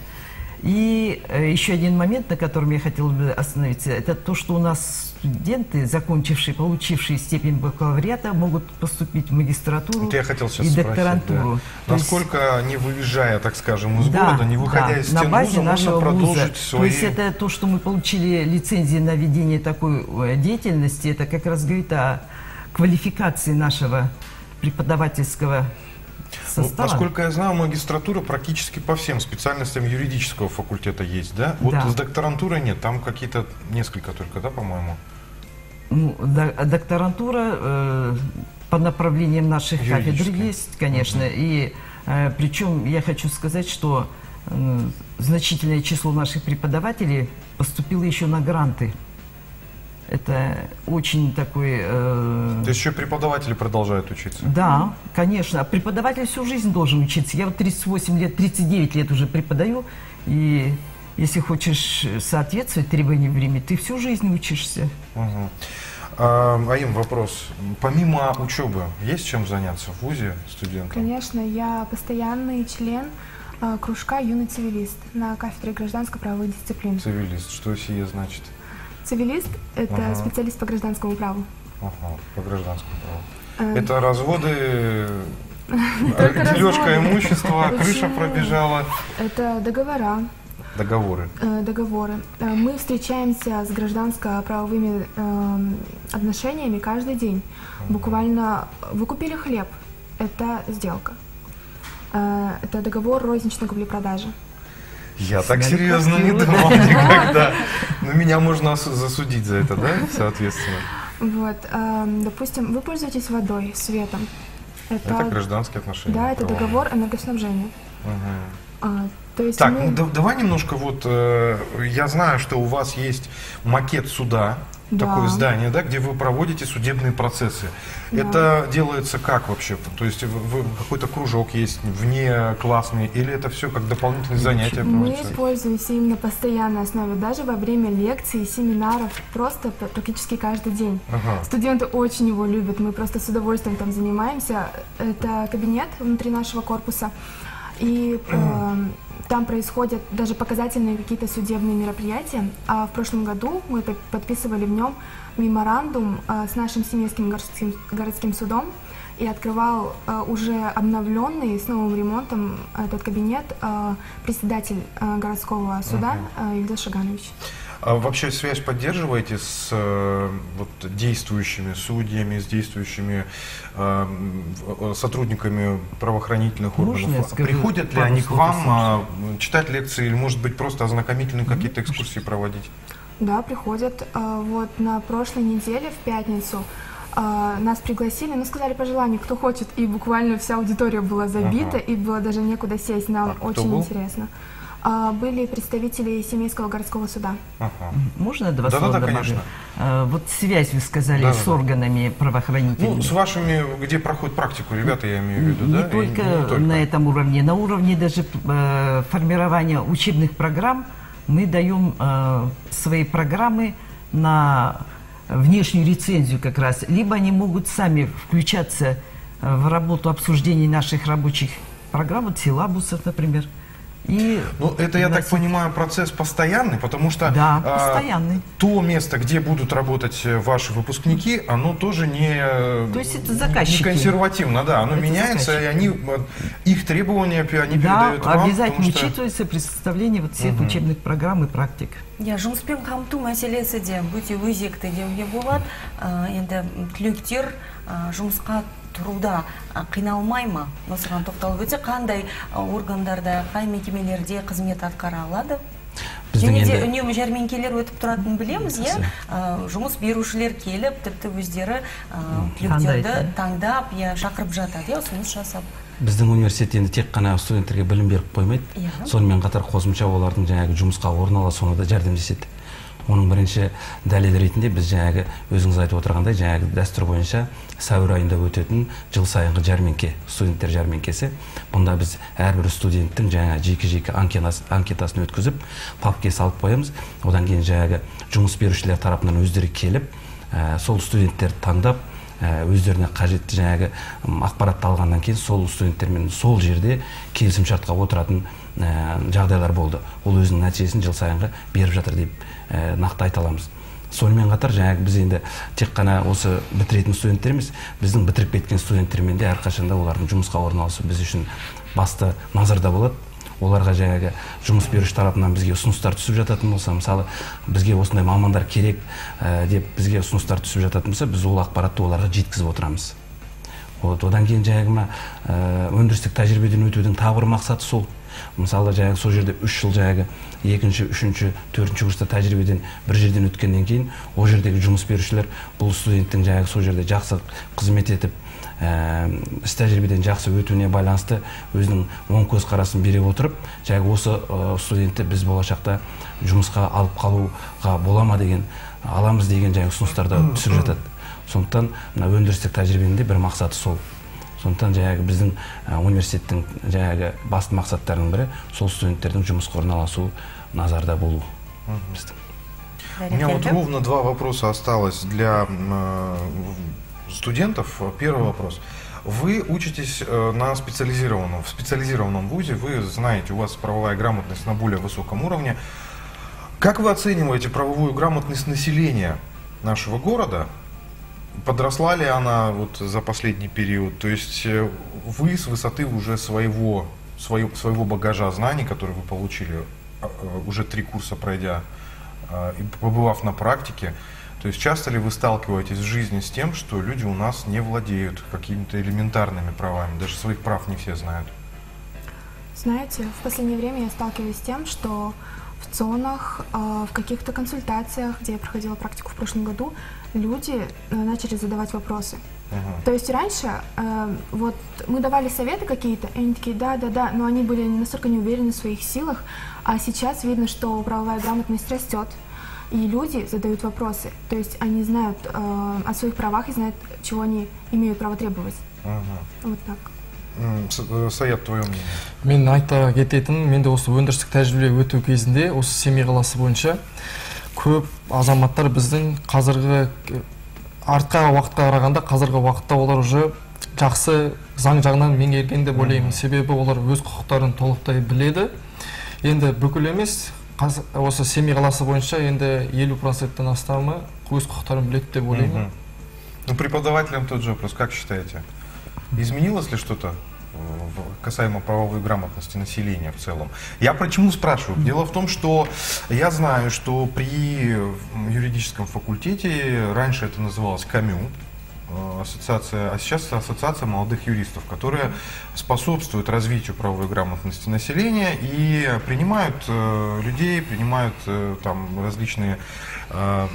Speaker 9: И э, еще один момент, на котором я хотела бы остановиться, это то, что у нас студенты, закончившие, получившие степень бакалавриата, могут поступить в магистратуру
Speaker 2: Вот я хотел сейчас
Speaker 9: и
Speaker 2: спросить,
Speaker 9: докторантуру.
Speaker 2: да.
Speaker 9: То есть-
Speaker 2: Насколько, не выезжая, так скажем, из
Speaker 9: да,
Speaker 2: города, не выходя
Speaker 9: да,
Speaker 2: из
Speaker 9: на
Speaker 2: стен
Speaker 9: базе
Speaker 2: вуза, можно
Speaker 9: нашего
Speaker 2: продолжить
Speaker 9: вуза.
Speaker 2: свои...
Speaker 9: То есть это то, что мы получили лицензии на ведение такой э, деятельности, это как раз говорит о квалификации нашего преподавательского состава.
Speaker 2: насколько я знаю, магистратура практически по всем специальностям юридического факультета есть, да? Вот
Speaker 9: Да.
Speaker 2: с докторантурой нет, там какие-то несколько только, да, по-моему?
Speaker 9: Ну, до- докторантура э, по направлениям наших кафедр есть, конечно. И э, причем я хочу сказать, что э, значительное число наших преподавателей поступило еще на гранты. Это очень такой... э,
Speaker 2: То есть еще преподаватели продолжают учиться?
Speaker 9: да, конечно. А Преподаватель всю жизнь должен учиться. Я вот 38 лет, 39 лет уже преподаю. И если хочешь соответствовать требованиям времени, ты всю жизнь учишься.
Speaker 2: Мгм. А, Аим, вопрос. Помимо учебы, есть чем заняться в ВУЗе студентам?
Speaker 10: Конечно, я постоянный член э, кружка «Юный цивилист» на кафедре гражданско-правовых дисциплин.
Speaker 2: Цивилист, что сие значит?
Speaker 10: Цивилист – это
Speaker 2: Ага.
Speaker 10: специалист по гражданскому праву.
Speaker 2: Ага, по гражданскому праву.
Speaker 10: Э,
Speaker 2: Это разводы,
Speaker 10: только
Speaker 2: дележка имущества, крыша пробежала,
Speaker 10: Это договора,
Speaker 2: договоры.
Speaker 10: э, договоры. Э, Мы встречаемся с гражданско-правовыми эм, отношениями каждый день. Буквально вы купили хлеб – это сделка. Э, Это договор розничной купли-продажи.
Speaker 2: Я так серьезно не думал никогда. Но меня можно засудить за это, да, соответственно?
Speaker 10: Вот, эм, допустим, вы пользуетесь водой, светом.
Speaker 2: Это гражданские отношения.
Speaker 10: Да, это договор энергоснабжения. А, то есть
Speaker 2: Так,
Speaker 10: мы-
Speaker 2: ну да- давай немножко вот, э, я знаю, что у вас есть макет суда,
Speaker 10: Да.
Speaker 2: такое здание, да, где вы проводите судебные процессы.
Speaker 10: Да.
Speaker 2: Это делается как вообще? То есть какой-то кружок есть вне классный, или это все как дополнительные занятия
Speaker 10: мы
Speaker 2: проводятся?
Speaker 10: пользуемся им на постоянной основе, даже во время лекций, семинаров, просто практически каждый день.
Speaker 2: Ага.
Speaker 10: Студенты очень его любят, мы просто с удовольствием там занимаемся. Это кабинет внутри нашего корпуса. И э, там происходят даже показательные какие-то судебные мероприятия. А в прошлом году мы под- подписывали в нем меморандум э, с нашим Семейским городским, городским судом и открывал э, уже обновленный с новым ремонтом этот кабинет э, председатель э, городского суда э, Ильдус Шаганович.
Speaker 2: А вообще связь поддерживаете с э, вот, действующими судьями, с действующими э, в- сотрудниками правоохранительных
Speaker 9: Можно
Speaker 2: органов?
Speaker 9: скажу
Speaker 2: Приходят ли они к вам а, читать лекции или, может быть, просто ознакомительные какие-то экскурсии проводить?
Speaker 10: Да, приходят. Э, Вот на прошлой неделе, в пятницу, э, нас пригласили, ну, сказали по желанию, кто хочет, и буквально вся аудитория была забита,
Speaker 2: Ага.
Speaker 10: и было даже некуда сесть, нам
Speaker 2: А кто
Speaker 10: очень
Speaker 2: был?
Speaker 10: интересно. А, Были представители Семейского городского суда.
Speaker 2: Ага.
Speaker 11: Можно два
Speaker 2: Да-да-да,
Speaker 11: слова добавлю?
Speaker 2: конечно.
Speaker 11: А, Вот связь, вы сказали,
Speaker 2: Да-да-да.
Speaker 11: с органами правоохранительными.
Speaker 2: Ну, с вашими, где проходит практику, ребята, я имею в виду,
Speaker 11: не,
Speaker 2: да? И
Speaker 11: только
Speaker 2: не только.
Speaker 11: на этом уровне, на уровне даже э, формирования учебных программ мы даем э, свои программы на внешнюю рецензию как раз. Либо они могут сами включаться э, в работу обсуждений наших рабочих программ, вот силабусов, например. И
Speaker 2: Ну, это, я так
Speaker 11: вносить-
Speaker 2: понимаю, процесс постоянный, потому что
Speaker 11: Да,
Speaker 2: а,
Speaker 11: постоянный.
Speaker 2: то место, где будут работать э, ваши выпускники, оно тоже не,
Speaker 11: То есть это
Speaker 2: не-
Speaker 11: заказчики.
Speaker 2: не консервативно, да, оно
Speaker 11: Это
Speaker 2: меняется, и
Speaker 11: заказчики.
Speaker 2: они, вот, их требования пи- они
Speaker 11: да,
Speaker 2: передают вам.
Speaker 11: обязательно
Speaker 2: потому что-
Speaker 11: учитывается при составлении вот всех учебных программ и практик.
Speaker 1: иә жұмыспен қамту мәселесі де өте өзекті деуге болады Ә, енді түлектер ә, жұмысқа тұруда қиналмай ма? Осыған тоқталып өтсе қандай органдарда қай мекемелерде қызмет атқара алады? Және де үнемі жәрмеңкелер өтіп тұратынын білеміз иә? Жұмыс берушілер келіп тіпті өздері түлектерді таңдап иә шақырып жатады иә ұсыныс жасап.
Speaker 7: Біздің университет енді тек қана студенттерге білім беріп қоймайды.
Speaker 1: Иә.
Speaker 7: сонымен қатар қосымша олардың жаңағы жұмысқа орналасуына да жәрдемдеседі. Оның бірінші дәлелі ретінде біз жаңағы өзіңіз айтып отырғандай жаңағы дәстүр бойынша сәуір айында өтетін жыл сайынғы жәрмеңке студенттер жәрмеңкесі. Бұнда біз әрбір студенттің жаңа жеке жеке анкетас- анкетасын өткізіп папке салып қоямыз. Одан кейін жаңағы жұмыс берушілер тарапынан өздері келіп ә, сол студенттерді таңдап ә, өздеріне қажетті жаңағы ақпаратты алғаннан кейін сол студенттермен сол жерде келісімшартқа отыратын ә, жағдайлар болды. Ол өзінің нәтижесін жыл сайынғы беріп жатыр деп нақты айта аламыз. Сонымен қатар жаңағы біз енді тек қана осы бітіретін студенттер емес біздің бітіріп кеткен студенттермен де әрқашанда олардың жұмысқа орналасу біз үшін басты назарда болады. Оларға жаңағы жұмыс беруші тарапынан бізге ұсыныстар түсіп жататын болса мысалы бізге осындай мамандар керек ә, деп бізге ұсыныстар түсіп жататын болса біз ол ақпаратты оларға жеткізіп отырамыз. Вот одан кейін жаңағы мына ә, өндірістік тәжірибеден өтудің тағы бір мақсаты сол. Мысалы жаңағы сол жерде үш жыл жаңағы екінші үшінші төртінші курста тәжірибеден бір жерден өткеннен кейін ол жердегі жұмыс берушілер бұл студенттің жаңағы сол жерде жақсы қызмет етіп ә, іс тәжірибеден жақсы өтуіне байланысты өзінің оң көзқарасын бере отырып жаңағы осы студентті біз болашақта жұмысқа алып қалуға бола ма деген аламыз деген жаңағы ұсыныстар да түсіп жатады. Сондықтан мына өндірістік тәжірибенің де бір мақсаты сол. сондықтан жаңағы біздің ә, университеттің жаңағы басты мақсаттарының бірі сол студенттердің жұмысқа орналасуы назарда болу біздің
Speaker 2: У меня вот
Speaker 1: Бәрекелді.
Speaker 2: ровно два вопроса осталось для м, э, студентов. Первый вопрос. Вы учитесь э, на специализированном, в специализированном вузе, вы знаете, у вас правовая грамотность на более высоком уровне. Как вы оцениваете правовую грамотность населения нашего города? Подросла ли она вот за последний период? То есть э, вы с высоты уже своего, своего, своего багажа знаний, который вы получили, э, э, уже три курса пройдя и побывав на практике, то есть часто ли вы сталкиваетесь в жизни с тем, что люди у нас не владеют какими-то элементарными правами, даже своих прав не все знают?
Speaker 10: Знаете, в последнее время я сталкиваюсь с тем, что в ЦОНах, в каких-то консультациях, где я проходила практику в прошлом году, люди э, начали задавать вопросы. То есть раньше э, вот мы давали советы какие-то, и они такие, да, да, да, но они были настолько не уверены в своих силах, а сейчас видно, что правовая грамотность растет, и люди задают вопросы. То есть они знают э, о своих правах и знают, чего они имеют право требовать. Вот так.
Speaker 2: М, С- э, Саят, твое мнение?
Speaker 8: мен айта кететінім менде осы өндірістік тәжірибе өту кезінде осы семей қаласы бойынша көп азаматтар біздің қазіргі артқа уақытқа қарағанда қазіргі уақытта олар уже жақсы заң жағынан меңгерген деп ойлаймын. Себебі олар өз құқықтарын толықтай біледі. Енді бүкіл емес қаз- осы семей қаласы бойынша енді елу проценттен астамы өз құқықтарын біледі деп ойлаймын.
Speaker 2: Ну, преподавателям тот же вопрос, как считаете? Изменилось ли что-то? э, в- касаемо правовой грамотности населения в целом? Я почему спрашиваю? Дело в том, что я знаю, что при юридическом факультете раньше это называлось КАМЮ, э, ассоциация, а сейчас ассоциация молодых юристов, которая способствует развитию правовой грамотности населения и принимают э, людей, принимают э, там различные э,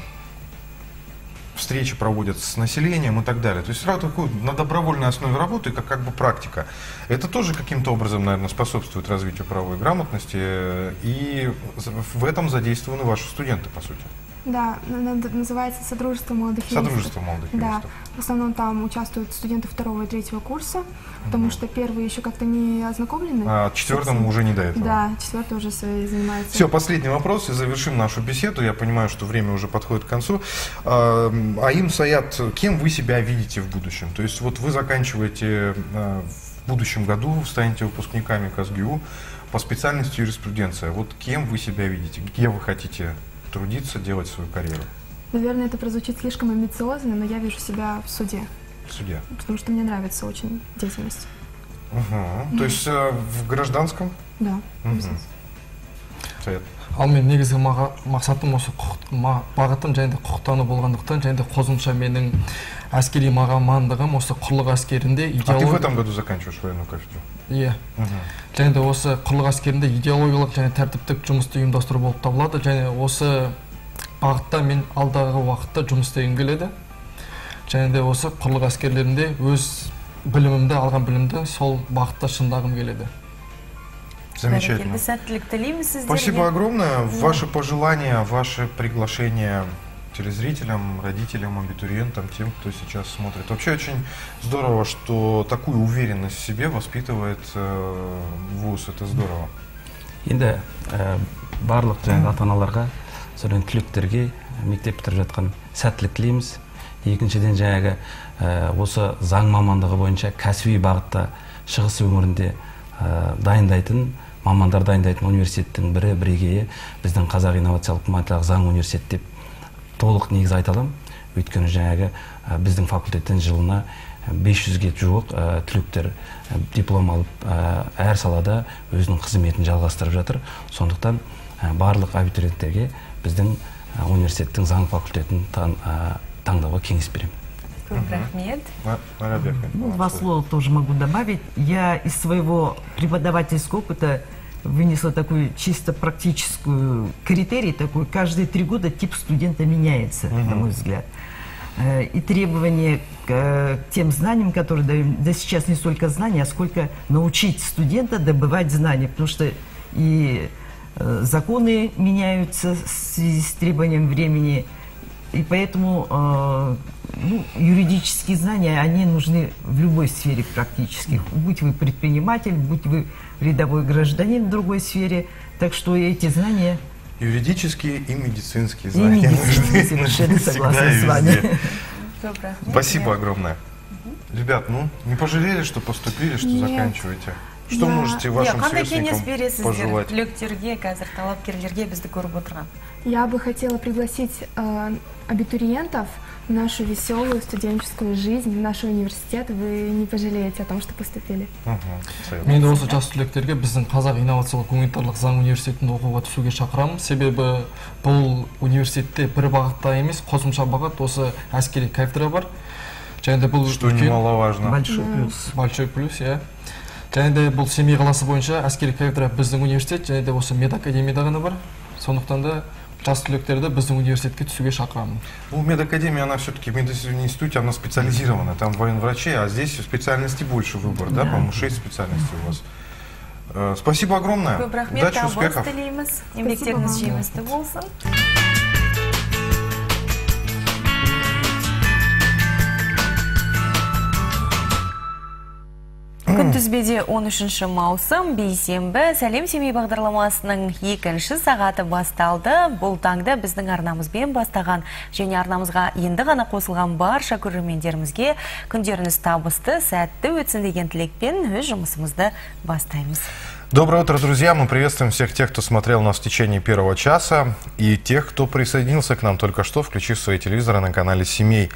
Speaker 2: встречи проводят с населением и так далее. То есть сразу такую на добровольной основе работы, как, как бы практика. Это тоже каким-то образом, наверное, способствует развитию правовой грамотности, э, и в этом задействованы ваши студенты, по сути.
Speaker 10: Да, называется Содружество молодых юристов.
Speaker 2: Содружество молодых
Speaker 10: Да,
Speaker 2: юристов.
Speaker 10: в основном там участвуют студенты второго и третьего курса, потому что первые еще как-то не ознакомлены.
Speaker 2: А четвертому уже не до этого.
Speaker 10: Да, четвертый уже занимается.
Speaker 2: Все, последний вопрос, и завершим нашу беседу. Я понимаю, что время уже подходит к концу. А, м, Аим Саят, кем вы себя видите в будущем? То есть вот вы заканчиваете а, в будущем году, станете выпускниками КАСГИУ по специальности юриспруденция. Вот кем вы себя видите? Где вы хотите трудиться, делать свою карьеру?
Speaker 10: Наверное, это прозвучит слишком амбициозно, но я вижу себя в суде,
Speaker 2: В суде.
Speaker 10: потому что мне нравится очень деятельность.
Speaker 2: Мгм. То есть э, в гражданском?
Speaker 10: Да.
Speaker 2: Мгм. Саят.
Speaker 8: ал мен негізгі маға, мақсатым осы құқық ма- бағытым және де құқықтану болғандықтан және де қосымша менің әскери мамандығым осы құрлық әскерінде
Speaker 2: А ты в
Speaker 8: идеология
Speaker 2: этом году заканчиваешь военную кафедру?
Speaker 8: иә. Және де осы құрлық әскерінде идеологиялық және тәртіптік жұмысты ұйымдастыру болып табылады. Және осы бағытта мен алдағы уақытта жұмыс істегім келеді. Және де осы құрлық әскерлерінде өз білімімді алған білімді сол бағытта шыңдағым келеді.
Speaker 2: Замечательно.
Speaker 1: сәттілік тілейміз сіздерге.
Speaker 2: Спасибо огромное. Ваши пожелания, ваши приглашения телезрителям, родителям, абитуриентам, тем, кто сейчас смотрит. Вообще очень здорово, что такую уверенность в себе воспитывает э, ВУЗ. Это здорово.
Speaker 7: енді ә, барлық жаңағы ата аналарға содан түлектерге мектеп бітіріп жатқан сәттілік тілейміз екіншіден жаңағы ә, осы заң мамандығы бойынша кәсіби бағытта шығыс өңірінде ә, дайындайтын мамандар дайындайтын университеттің бірі бірегейі біздің қазақ инновациялық гуманитарлық заң университеті деп толық негіз айта аламын. Өйткені жаңағы ә, біздің факультеттен жылына 500-ге жуық ә, түлектер ә, диплом алып ә, әр салада өзінің қызметін жалғастырып жатыр. Сондықтан ә, барлық абитуриенттерге біздің ә, университеттің заң факультетін тан- ә, таңдауға кеңес беремін.
Speaker 1: Көп рахмет.
Speaker 11: Два
Speaker 2: слово.
Speaker 11: слова тоже могу добавить. Я из своего преподавательского опыта вынесла такую чисто практическую критерий такой. Каждые три года тип студента меняется, на мой взгляд. Э, И требования к э, к тем знаниям, которые даем, да сейчас не столько знания, а сколько научить студента добывать знания, потому что и э, законы меняются в связи с требованием времени, и поэтому э, ну, юридические знания, они нужны в любой сфере практически. Будь вы предприниматель, будь вы рядовой гражданин в другой сфере. Так что эти знания
Speaker 2: Юридические и медицинские
Speaker 11: и
Speaker 2: знания.
Speaker 11: медицинские,
Speaker 2: нужны
Speaker 11: совершенно
Speaker 2: всегда
Speaker 11: согласна
Speaker 2: и
Speaker 11: с вами.
Speaker 2: везде.
Speaker 1: көп рахмет
Speaker 2: Спасибо огромное. Ребят, ну, не пожалели, что поступили, что
Speaker 10: Нет.
Speaker 2: заканчиваете? Что
Speaker 10: Я-
Speaker 2: можете
Speaker 1: Иә,
Speaker 2: вашим
Speaker 1: қандай кеңес
Speaker 2: сверстникам
Speaker 1: бересіздер
Speaker 2: пожелать?
Speaker 1: түлектерге қазір талапкерлерге бізді көріп отырған
Speaker 10: Я бы хотела пригласить э, абитуриентов в нашу веселую студенческую жизнь, в наш университет. Вы не пожалеете о том, что поступили.
Speaker 8: Мен де осы жас түлектерге біздің қазақ инновациялық гуманитарлық заң университетінде оқуға түсуге шақырамын себебі бұл университетте бір бағытта емес қосымша бағыт осы әскери кафедра бар және де бұл
Speaker 2: Что немаловажно.
Speaker 11: Большой плюс.
Speaker 8: большой плюс иә және де бұл семей қаласы бойынша әскери кафедра біздің университет және де осы медакадемияда ғана бар сондықтан да жас түлектерді біздің университетке түсуге шақырамын
Speaker 2: Ну, медакадемия, она все-таки в медицинском институте, она специализирована. Там военврачи, а здесь специальностей больше выбор, да? По-моему, шесть специальностей у вас. Э, Спасибо огромное.
Speaker 1: көп рахмет
Speaker 2: Удачи,
Speaker 1: табыс
Speaker 2: успехов.
Speaker 1: тілейміз еңбектеріңіз
Speaker 10: вам.
Speaker 1: жемісті болсын күнтізбеде 13 маусым бейсенбі сәлем семей бағдарламасының екінші сағаты басталды бұл таңды біздің арнамызбен бастаған және арнамызға енді ғана қосылған барша көрермендерімізге күндеріңіз табысты сәтті өтсін деген тілекпен өз жұмысымызды бастаймыз
Speaker 2: Доброе утро, друзья! Мы приветствуем всех тех, кто смотрел нас в течение первого часа и тех, кто присоединился к нам только что, включив свои телевизоры на канале «Семей».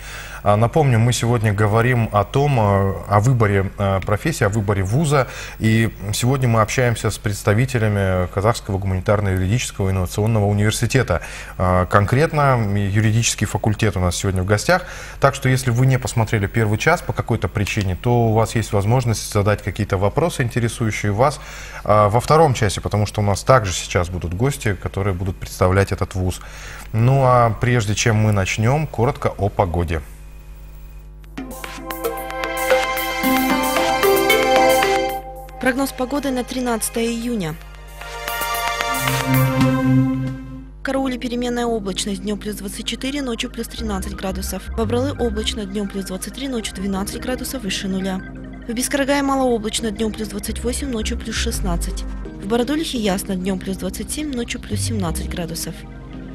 Speaker 2: А, напомню, мы сегодня говорим о том, а, о выборе а, профессии, о выборе вуза. И сегодня мы общаемся с представителями Казахского гуманитарно-юридического инновационного университета. Конкретно юридический факультет у нас сегодня в гостях. Так что если вы не посмотрели первый час по какой-то причине, то у вас есть возможность задать какие-то вопросы, интересующие вас, во втором часе, потому что у нас также сейчас будут гости, которые будут представлять этот вуз. Ну а прежде чем мы начнем, коротко о погоде.
Speaker 3: Прогноз погоды на 13 июня. Карауле переменная облачность, днем плюс 24, ночью плюс 13 градусов. Бобралы облачно, днем плюс 23, ночью 12 градусов выше нуля. В Бескарагае малооблачно, днем плюс 28, ночью плюс 16. В Бородулихе ясно, днем плюс 27, ночью плюс 17 градусов.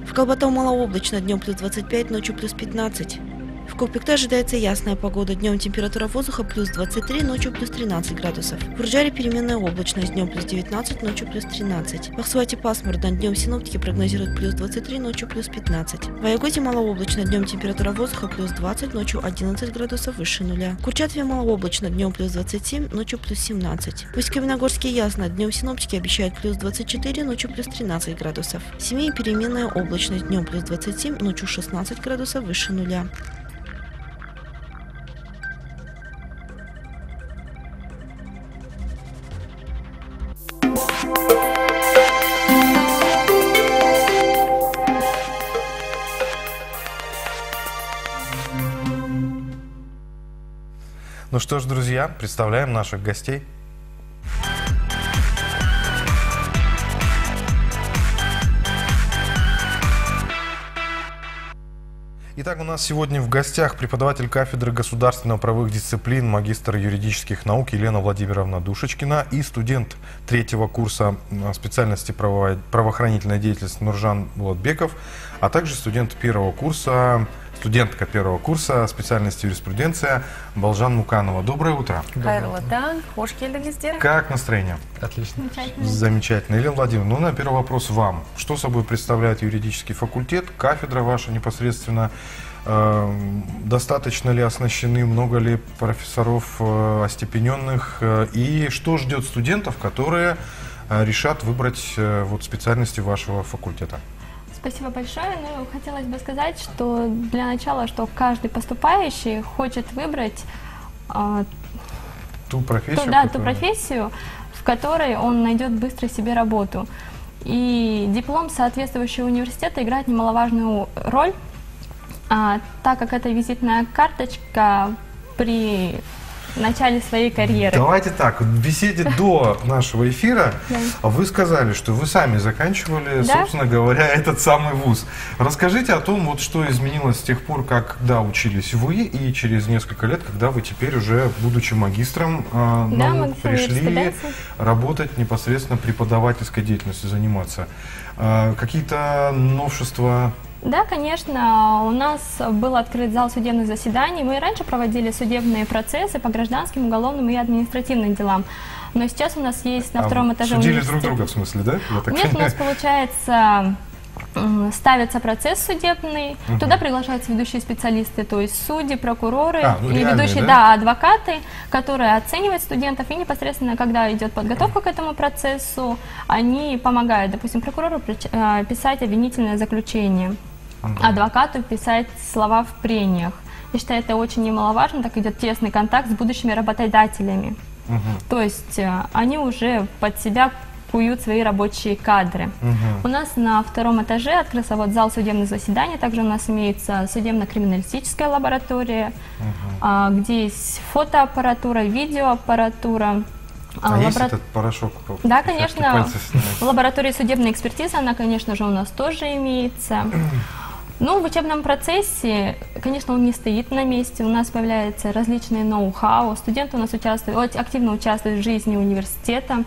Speaker 3: В Колбатау малооблачно, днем плюс 25, ночью плюс 15. В Копекте ожидается ясная погода. Днем температура воздуха плюс 23, ночью плюс 13 градусов. В Урджаре переменная облачность. Днем плюс 19, ночью плюс 13. В Ахсуате пасмурно. Днем синоптики прогнозируют плюс 23, ночью плюс 15. В Аяготе малооблачно. Днем температура воздуха плюс 20, ночью 11 градусов выше нуля. В Курчатове малооблачно. Днем плюс 27, ночью плюс 17. В Усть-Каменогорске ясно. Днем синоптики обещают плюс 24, ночью плюс 13 градусов. В Семей переменная облачность. Днем плюс 27, ночью 16 градусов выше нуля.
Speaker 2: Ну что ж, друзья, представляем наших гостей. Итак, у нас сегодня в гостях преподаватель кафедры государственно-правовых дисциплин, магистр юридических наук Елена Владимировна Душечкина и студент третьего курса специальности правовая, правоохранительная Нуржан Булатбеков, а также студент первого курса студентка первого курса специальности юриспруденция Балжан Муканова. Доброе утро.
Speaker 1: Хайрлы таң,
Speaker 2: Как настроение?
Speaker 12: Отлично.
Speaker 13: Замечательно.
Speaker 2: Замечательно. Елена Владимировна, ну, на первый вопрос вам. Что собой представляет юридический факультет, кафедра ваша непосредственно? Э, достаточно ли оснащены, много ли профессоров э, остепененных? Э, и что ждет студентов, которые решат выбрать вот, специальности вашего факультета?
Speaker 13: Спасибо большое. Ну, хотелось бы сказать, что для начала, что каждый поступающий хочет выбрать э,
Speaker 2: ту профессию,
Speaker 13: ту, да, ту профессию, в которой он найдет быстро себе работу. И диплом соответствующего университета играет немаловажную роль, а, так как это визитная карточка при в начале своей карьеры.
Speaker 2: Давайте так, в беседе до нашего эфира вы сказали, что вы сами заканчивали, да? собственно говоря, этот самый вуз. Расскажите о том, вот что изменилось с тех пор, когда учились вы, и через несколько лет, когда вы теперь уже, будучи магистром,
Speaker 13: э, да,
Speaker 2: ну, пришли работать непосредственно преподавательской деятельностью, заниматься. Э, Какие-то новшества
Speaker 13: да, конечно, у нас был открыт зал судебных заседаний. Мы раньше проводили судебные процессы по гражданским, уголовным и административным делам. Но сейчас у нас есть на а втором этаже
Speaker 2: Судили друг друга, в смысле, да?
Speaker 13: Нет, у нас получается ставится процесс судебный, угу. туда приглашаются ведущие специалисты, то есть судьи, прокуроры а, ну, и реальные, ведущие, да? да, адвокаты, которые оценивают студентов и непосредственно, когда идет подготовка к этому процессу, они помогают, допустим, прокурору э, писать обвинительное заключение адвокату писать слова в прениях. Я считаю, это очень немаловажно, так идет тесный контакт с будущими работодателями. Угу. То есть э, они уже под себя куют свои рабочие кадры. Угу. У нас на втором этаже открылся вот зал судебных заседаний, также у нас имеется судебно-криминалистическая лаборатория, угу. где есть фотоаппаратура, видеоаппаратура.
Speaker 2: А, а есть этот порошок?
Speaker 13: Да, конечно. В лаборатории судебной экспертизы она, конечно же, у нас тоже имеется. Ну, в учебном процессе, конечно, он не стоит на месте. У нас появляются различные ноу-хау. Студенты у нас участвуют, активно участвуют в жизни университета.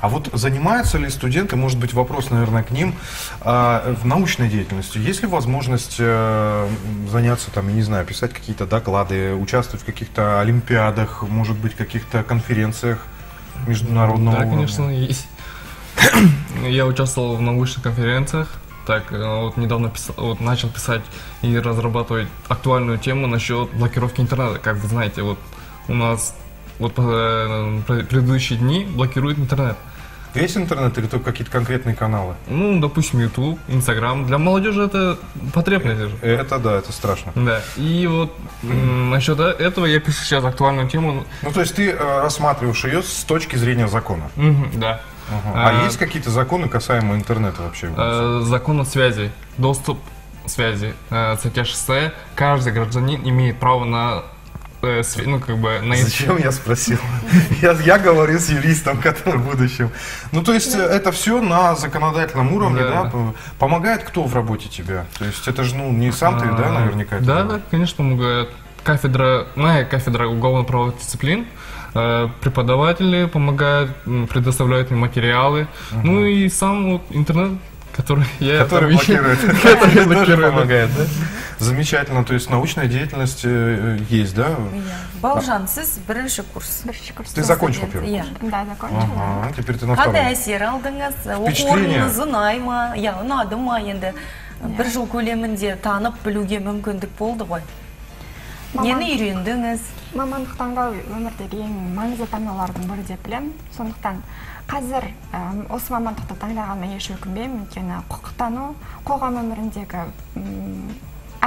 Speaker 2: А вот занимаются ли студенты, может быть, вопрос, наверное, к ним, а, в научной деятельностью? Есть ли возможность э, заняться, там, я не знаю, писать какие-то доклады, участвовать в каких-то олимпиадах, может быть, каких-то конференциях международного
Speaker 12: Да,
Speaker 2: уровня?
Speaker 12: конечно, есть. Я участвовал в научных конференциях. Так, э, вот недавно писал, вот начал писать и разрабатывать актуальную тему насчет блокировки интернета. Как вы знаете, вот у нас вот э, пр- предыдущие дни блокирует интернет.
Speaker 2: Весь интернет или только какие-то конкретные каналы?
Speaker 12: Ну, допустим, YouTube, Instagram. Для молодежи это потребность же.
Speaker 2: Это да, это страшно.
Speaker 12: Да. И вот насчет э- этого я пишу сейчас актуальную тему.
Speaker 2: Ну, то есть ты э, рассматриваешь ее с точки зрения закона?
Speaker 12: Мгм, да.
Speaker 2: Ага. А
Speaker 12: А,
Speaker 2: есть какие-то законы касаемо интернета вообще?
Speaker 12: Э, закон о связи, доступ связи, э, статья 6, каждый гражданин имеет право на э, ну, как бы, на
Speaker 2: Зачем я спросил? Я, я говорю с юристом, который в будущем. Ну, то есть, э, это все на законодательном уровне, да?
Speaker 12: Да.
Speaker 2: Помогает кто в работе тебя? То есть, это же, ну, не сам ты, да,
Speaker 12: А,
Speaker 2: наверняка?
Speaker 12: Да, да, конечно, помогает. Кафедра, моя кафедра уголовно-правовых дисциплин, преподаватели помогают, м, предоставляют мне материалы, ну и сам вот интернет, который я
Speaker 2: Который
Speaker 12: там ищу,
Speaker 2: блокирует.
Speaker 12: который
Speaker 2: Тоже
Speaker 12: блокирует, да.
Speaker 2: помогает, да? Замечательно. То есть, научная деятельность э, есть, да?
Speaker 1: балжан сіз бірінші курс
Speaker 14: бірінші курс
Speaker 2: Ты закончил
Speaker 1: студент,
Speaker 2: первый
Speaker 1: иә
Speaker 14: да закончила
Speaker 2: Ага, теперь ты на
Speaker 1: қандай
Speaker 2: втором.
Speaker 1: әсер алдыңыз оқу
Speaker 2: Впечатление?
Speaker 1: орныңыз ұнай ма иә ұнады ма енді бір жыл көлемінде танып білуге мүмкіндік болды ғой
Speaker 14: Маман-
Speaker 1: Нені үйрендіңіз?
Speaker 14: Мамандық таңдау өмірдегі ең маңызды таңдаулардың бірі деп білемін. Сондықтан қазір осы мамандықты таңдағаныма еш өкінбеймін. Өйткені құқықтану қоғам өміріндегі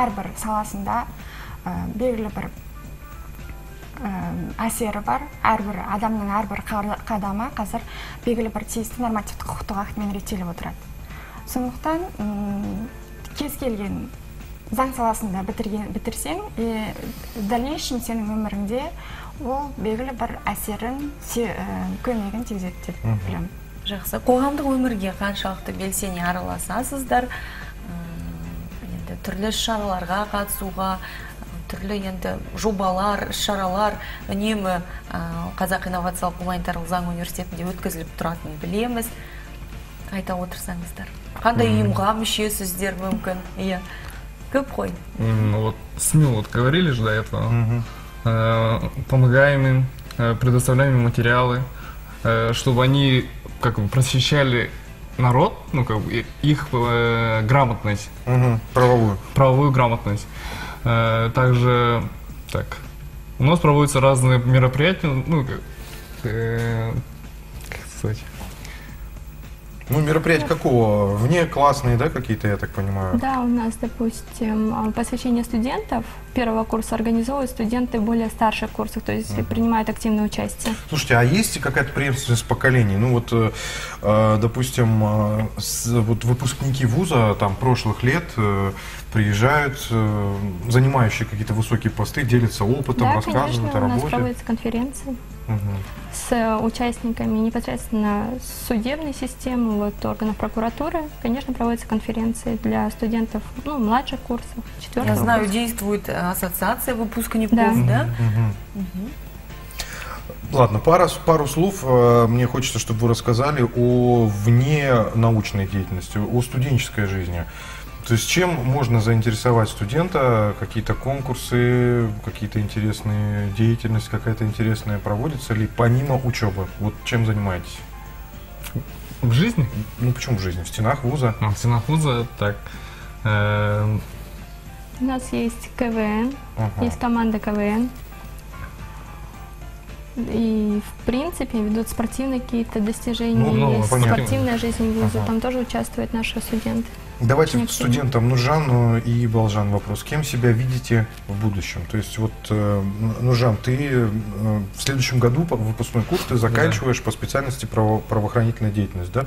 Speaker 14: әрбір саласында белгілі бір әсері бар. Әрбір адамның әрбір қадамы қазір белгілі бір тиісті нормативтік құқықтық актімен реттеліп отырады. Сондықтан кез келген заң саласында бітірген бітірсең и в дальнейшем сенің өміріңде ол белгілі бір әсерін се- ә, көмегін тигізеді деп білемін
Speaker 1: жақсы. Қоғамдық өмірге қаншалықты белсене араласасыздар? Енді түрлі іс шараларға қатысуға түрлі енді жобалар іс шаралар үнемі ә, қазақ инновациялық гуманитарлық заң университетінде өткізіліп тұратынын білеміз. Айта отырсаңыздар. Қандай ұйымға мүшесіздер мүмкін? Иә. Қой
Speaker 12: М, Вот СМИ вот говорили же до этого. Э, Помогаем им, э, предоставляем им материалы, э, чтобы они как бы просвещали народ, ну как бы их э, грамотность,
Speaker 2: Мгм, Правовую.
Speaker 12: правовую грамотность. Э, Также так. У нас проводятся разные мероприятия, ну как, э, как сказать.
Speaker 2: Ну, мероприятия какого? Вне классные, да, какие-то, я так понимаю?
Speaker 13: Да, у нас, допустим, а, посвящение студентов первого курса организовывают студенты более старших курсов, то есть принимают активное участие.
Speaker 2: Слушайте, а есть какая-то преемственность поколений? Ну вот, э, э, допустим, э, с- вот выпускники вуза там прошлых лет э, приезжают, э, занимающие какие-то высокие посты, делятся опытом,
Speaker 13: да,
Speaker 2: рассказывают
Speaker 13: конечно,
Speaker 2: о
Speaker 13: у нас
Speaker 2: работе.
Speaker 13: проводятся конференции С э, участниками непосредственно судебной системы, вот, органов прокуратуры. Конечно, проводятся конференции для студентов ну, младших курсов, четвертого
Speaker 1: я знаю
Speaker 13: курса.
Speaker 1: действует э, ассоциация выпускников
Speaker 13: Да.
Speaker 1: да.
Speaker 2: Ладно, пара, пару слов э, мне хочется, чтобы вы рассказали о вне научной деятельности, о студенческой жизни. То есть чем можно заинтересовать студента, какие-то конкурсы, какие-то интересные деятельность, какая-то интересная проводится ли помимо учебы? Вот чем занимаетесь?
Speaker 12: В жизни?
Speaker 2: Ну почему в жизни? В стенах вуза?
Speaker 12: А, в стенах вуза, так. э,
Speaker 13: У нас есть КВН,
Speaker 2: Ага.
Speaker 13: есть команда КВН. И, в принципе, ведут спортивные какие-то достижения,
Speaker 2: Ну, ну,
Speaker 13: спортивная жизнь вуза,
Speaker 2: Ага.
Speaker 13: там тоже участвуют наши студенты.
Speaker 2: Давайте
Speaker 13: активно.
Speaker 2: студентам Нужану и Балжан вопрос. Кем себя видите в будущем? То есть вот, э, Нужан, ты э, в следующем году выпускной курс ты заканчиваешь по специальности право- правоохранительная деятельность, да?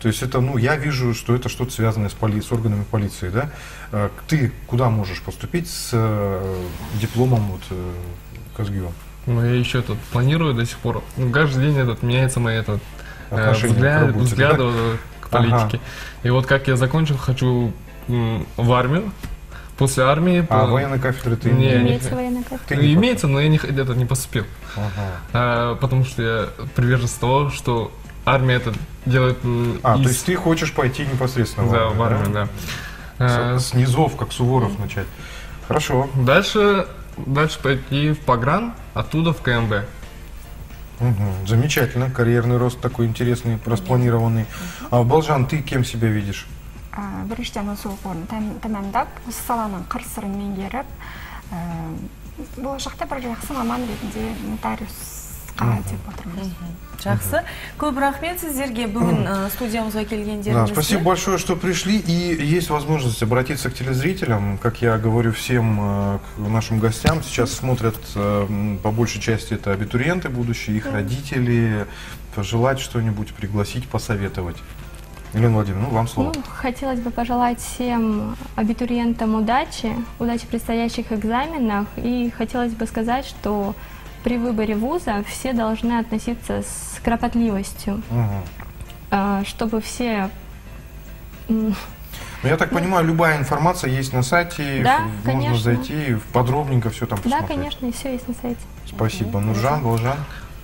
Speaker 2: То есть это, ну, я вижу, что это что-то связанное с, поли- с органами полиции, да? Э, Ты куда можешь поступить с дипломом вот, Казгио?
Speaker 12: Ну, я еще этот планирую до сих пор. Каждый день этот меняется мои этот взгляд,
Speaker 2: работе,
Speaker 12: взгляд
Speaker 2: да?
Speaker 12: Э, к
Speaker 2: Ага.
Speaker 12: И вот как я закончил, хочу в армию. После армии...
Speaker 2: А
Speaker 12: по-
Speaker 2: военной кафедры ты
Speaker 12: не,
Speaker 13: Имеется военная кафедра.
Speaker 2: Ты не
Speaker 12: имеется, но я не, это не поступил.
Speaker 2: Ага.
Speaker 12: А, потому что я приверженец того, что армия это делает м,
Speaker 2: А, то
Speaker 12: из-
Speaker 2: есть ты хочешь пойти непосредственно
Speaker 12: да, в армию, да. А,
Speaker 2: С, с низов, как Суворов начать. Хорошо.
Speaker 12: Дальше, дальше пойти в Погран, оттуда в КМБ.
Speaker 2: Мгм. Замечательно. Карьерный рост такой интересный, распланированный. А Балжан, ты кем себя видишь?
Speaker 14: А, біріншіден осы оқу орнын тәм- тәмамдап осы саланың қыр сырын меңгеріп ә, болашақта бір жақсы маман ретінде нотариусқа деп отырмыз
Speaker 1: жақсы көп рахмет сіздерге бүгін э, студиямызға
Speaker 2: Да,
Speaker 1: келгендеріңізге
Speaker 2: спасибо большое, что пришли. И есть возможность обратиться к телезрителям. Как я говорю всем э, к нашим гостям, сейчас смотрят э, м, по большей части это абитуриенты будущие, их родители. Пожелать что-нибудь, пригласить, посоветовать. Елена Владимировна, ну вам слово.
Speaker 13: Ну, хотелось бы пожелать всем абитуриентам удачи, удачи в предстоящих экзаменах. И хотелось бы сказать, что при выборе вуза все должны относиться с кропотливостью, а, чтобы все... м,
Speaker 2: Ну, я так понимаю, любая информация есть на сайте,
Speaker 13: Да,
Speaker 2: можно
Speaker 13: конечно.
Speaker 2: зайти и подробненько все там
Speaker 13: Да,
Speaker 2: посмотреть.
Speaker 13: конечно, и все есть на сайте.
Speaker 2: Спасибо. Нуржан, Балжан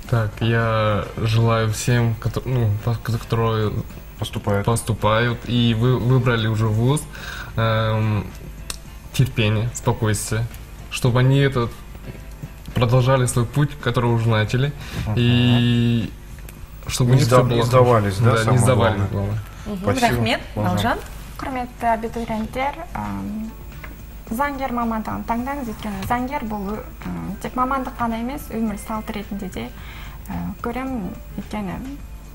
Speaker 12: Так, я желаю всем, кото- ну, которые
Speaker 2: поступают,
Speaker 12: поступают и вы выбрали уже вуз, эм, терпения, спокойствия, чтобы они этот продолжали свой путь, который уже начали, и чтобы
Speaker 2: Не
Speaker 12: у них
Speaker 2: сда-
Speaker 12: всё
Speaker 2: не
Speaker 12: было
Speaker 2: сдавались, да,
Speaker 12: да,
Speaker 2: самое
Speaker 12: не сдавались,
Speaker 2: главное.
Speaker 12: главное.
Speaker 1: Мгм,
Speaker 2: Спасибо.
Speaker 1: рахмет
Speaker 2: Балжан.
Speaker 1: балжан
Speaker 14: құрметті абитуриенттер ам, заңгер мамандығын таңдаңыз өйткені заңгер бұл ы, тек мамандық қана емес өмір салты ретінде де ы, көремін өйткені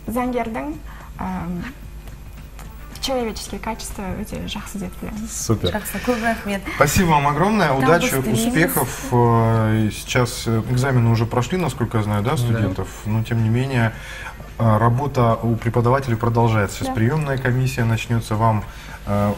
Speaker 14: заңгердің ам, человеческие качества өте жақсы деп білемін
Speaker 2: Супер.
Speaker 1: жақсы көп рахмет
Speaker 2: Спасибо вам огромное,
Speaker 1: Там
Speaker 2: удачи, успехов. Э, Сейчас э, экзамены уже прошли, насколько я знаю, да, студентов, но тем не менее э, работа у преподавателей продолжается. Сейчас
Speaker 13: Да.
Speaker 2: приемная комиссия начнется. Вам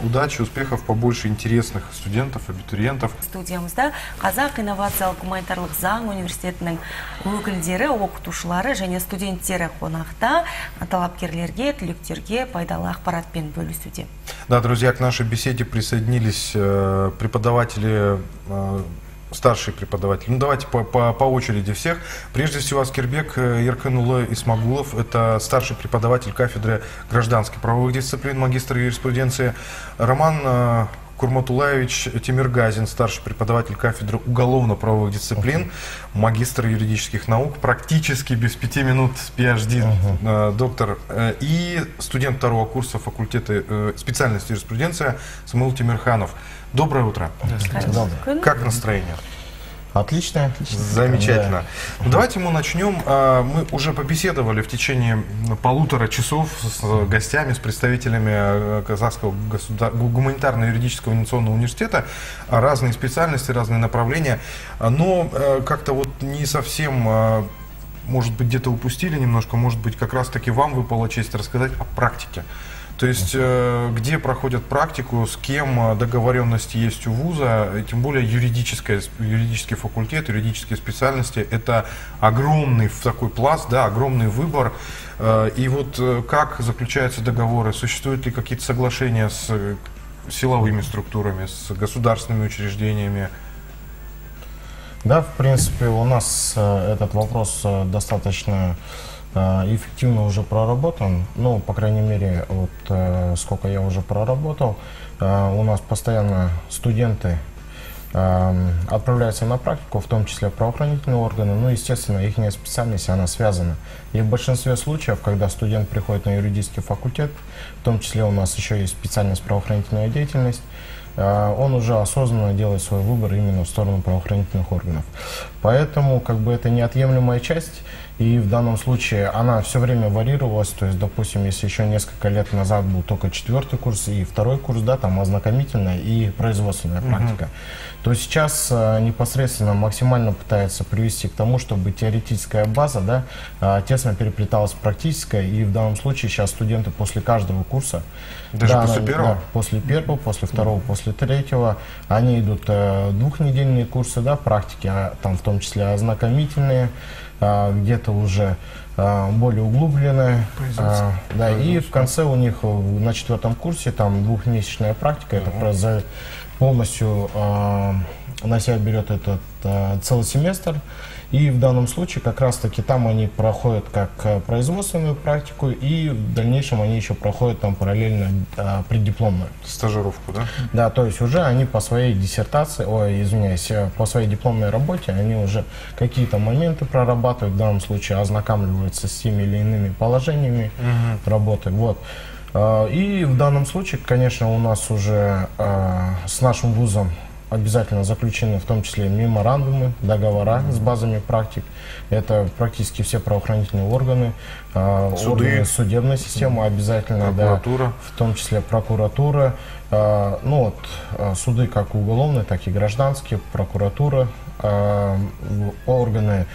Speaker 2: удачи, успехов, побольше интересных студентов, абитуриентов.
Speaker 1: студиямызда қазақ инновациялық гуманитарлық заң университетінің өкілдері оқытушылары және студенттері қонақта талапкерлерге түлектерге пайдалы ақпаратпен бөлісуде
Speaker 2: Да, друзья, к нашей беседе присоединились э, преподаватели, старшие преподаватели. Ну, давайте по, по, по очереди всех. Прежде всего, Аскербек э, Ерканулы Исмагулов, это старший преподаватель кафедры гражданской правовых дисциплин, магистр юриспруденции. Роман э, Курматулаевич Тимиргазин, старший преподаватель кафедры уголовно-правовых дисциплин, магистр юридических наук, практически без пяти минут PhD, э, доктор, и студент второго курса факультета специальности юриспруденция Самуил Тимирханов. Доброе утро.
Speaker 1: Күн.
Speaker 2: Как настроение?
Speaker 15: Отлично, отлично.
Speaker 2: Замечательно. Ну, давайте мы начнем. А, Мы уже побеседовали в течение полутора часов с э, гостями, с представителями э, Казахского государ- гу- гуманитарно-юридического инновационного университета. Разные специальности, разные направления. Но э, как-то вот не совсем а, может быть, где-то упустили немножко, может быть, как раз-таки вам выпала честь рассказать о практике. То есть, э, где проходят практику, с кем э, договоренности есть у вуза, тем более юридическое, юридический факультет, юридические специальности, это огромный такой пласт, да, огромный выбор. Э, И вот как заключаются договоры, существуют ли какие-то соглашения с силовыми структурами, с государственными учреждениями?
Speaker 15: Да, в принципе, у нас этот вопрос достаточно эффективно уже проработан. Ну, по крайней мере, вот э, сколько я уже проработал, э, у нас постоянно студенты э, отправляются на практику, в том числе правоохранительные органы. Ну, естественно, их специальность, она связана. И в большинстве случаев, когда студент приходит на юридический факультет, в том числе у нас еще есть специальность правоохранительная деятельность, э, он уже осознанно делает свой выбор именно в сторону правоохранительных органов. Поэтому как бы это неотъемлемая часть, и в данном случае она все время варьировалась, то есть, допустим, если еще несколько лет назад был только четвертый курс и второй курс, да, там ознакомительная и производственная
Speaker 2: Мгм.
Speaker 15: практика, то сейчас э, непосредственно максимально пытается привести к тому, чтобы теоретическая база, да, э, тесно переплеталась с практической, и в данном случае сейчас студенты после каждого курса,
Speaker 2: Даже
Speaker 15: да,
Speaker 2: после первого?
Speaker 15: да, после первого, после второго, после третьего. Они идут э, двухнедельные курсы, да, практики, а там в том числе ознакомительные, а, где-то уже а, более углубленная. А, да, и в конце у них э, на четвертом курсе там двухмесячная практика, это за- полностью а, на себя берет этот а, целый семестр. И в данном случае как раз-таки там они проходят как э, производственную практику, и в дальнейшем они еще проходят там параллельно а, преддипломную.
Speaker 2: Стажировку, да?
Speaker 15: Да, то есть уже они по своей диссертации, ой, извиняюсь, э, по своей дипломной работе, они уже какие-то моменты прорабатывают, в данном случае ознакомливаются с теми или иными положениями работы. Вот. А, И в данном случае, конечно, у нас уже а, с нашим вузом обязательно заключены в том числе меморандумы, договора с базами практик. Это практически все правоохранительные органы, а,
Speaker 2: Суды.
Speaker 15: органы судебной системы обязательно, да, в том числе прокуратура, а, ну вот а, суды как уголовные, так и гражданские, прокуратура, органы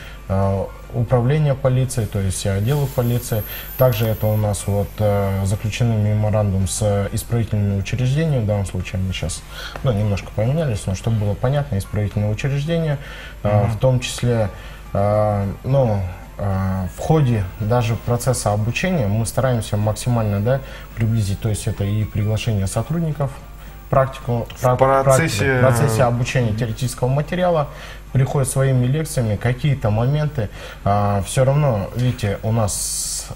Speaker 15: управления полицией, то есть отделы полиции. Также это у нас вот а, заключены меморандум с исправительными учреждениями, в данном случае они сейчас ну, немножко поменялись, но чтобы было понятно, исправительные учреждения, а, в том числе ну, в ходе даже процесса обучения мы стараемся максимально да, приблизить, то есть это и приглашение сотрудников, практику,
Speaker 2: В процессе-
Speaker 15: в процессе обучения теоретического материала приходят своими лекциями какие-то моменты. все равно, видите, у нас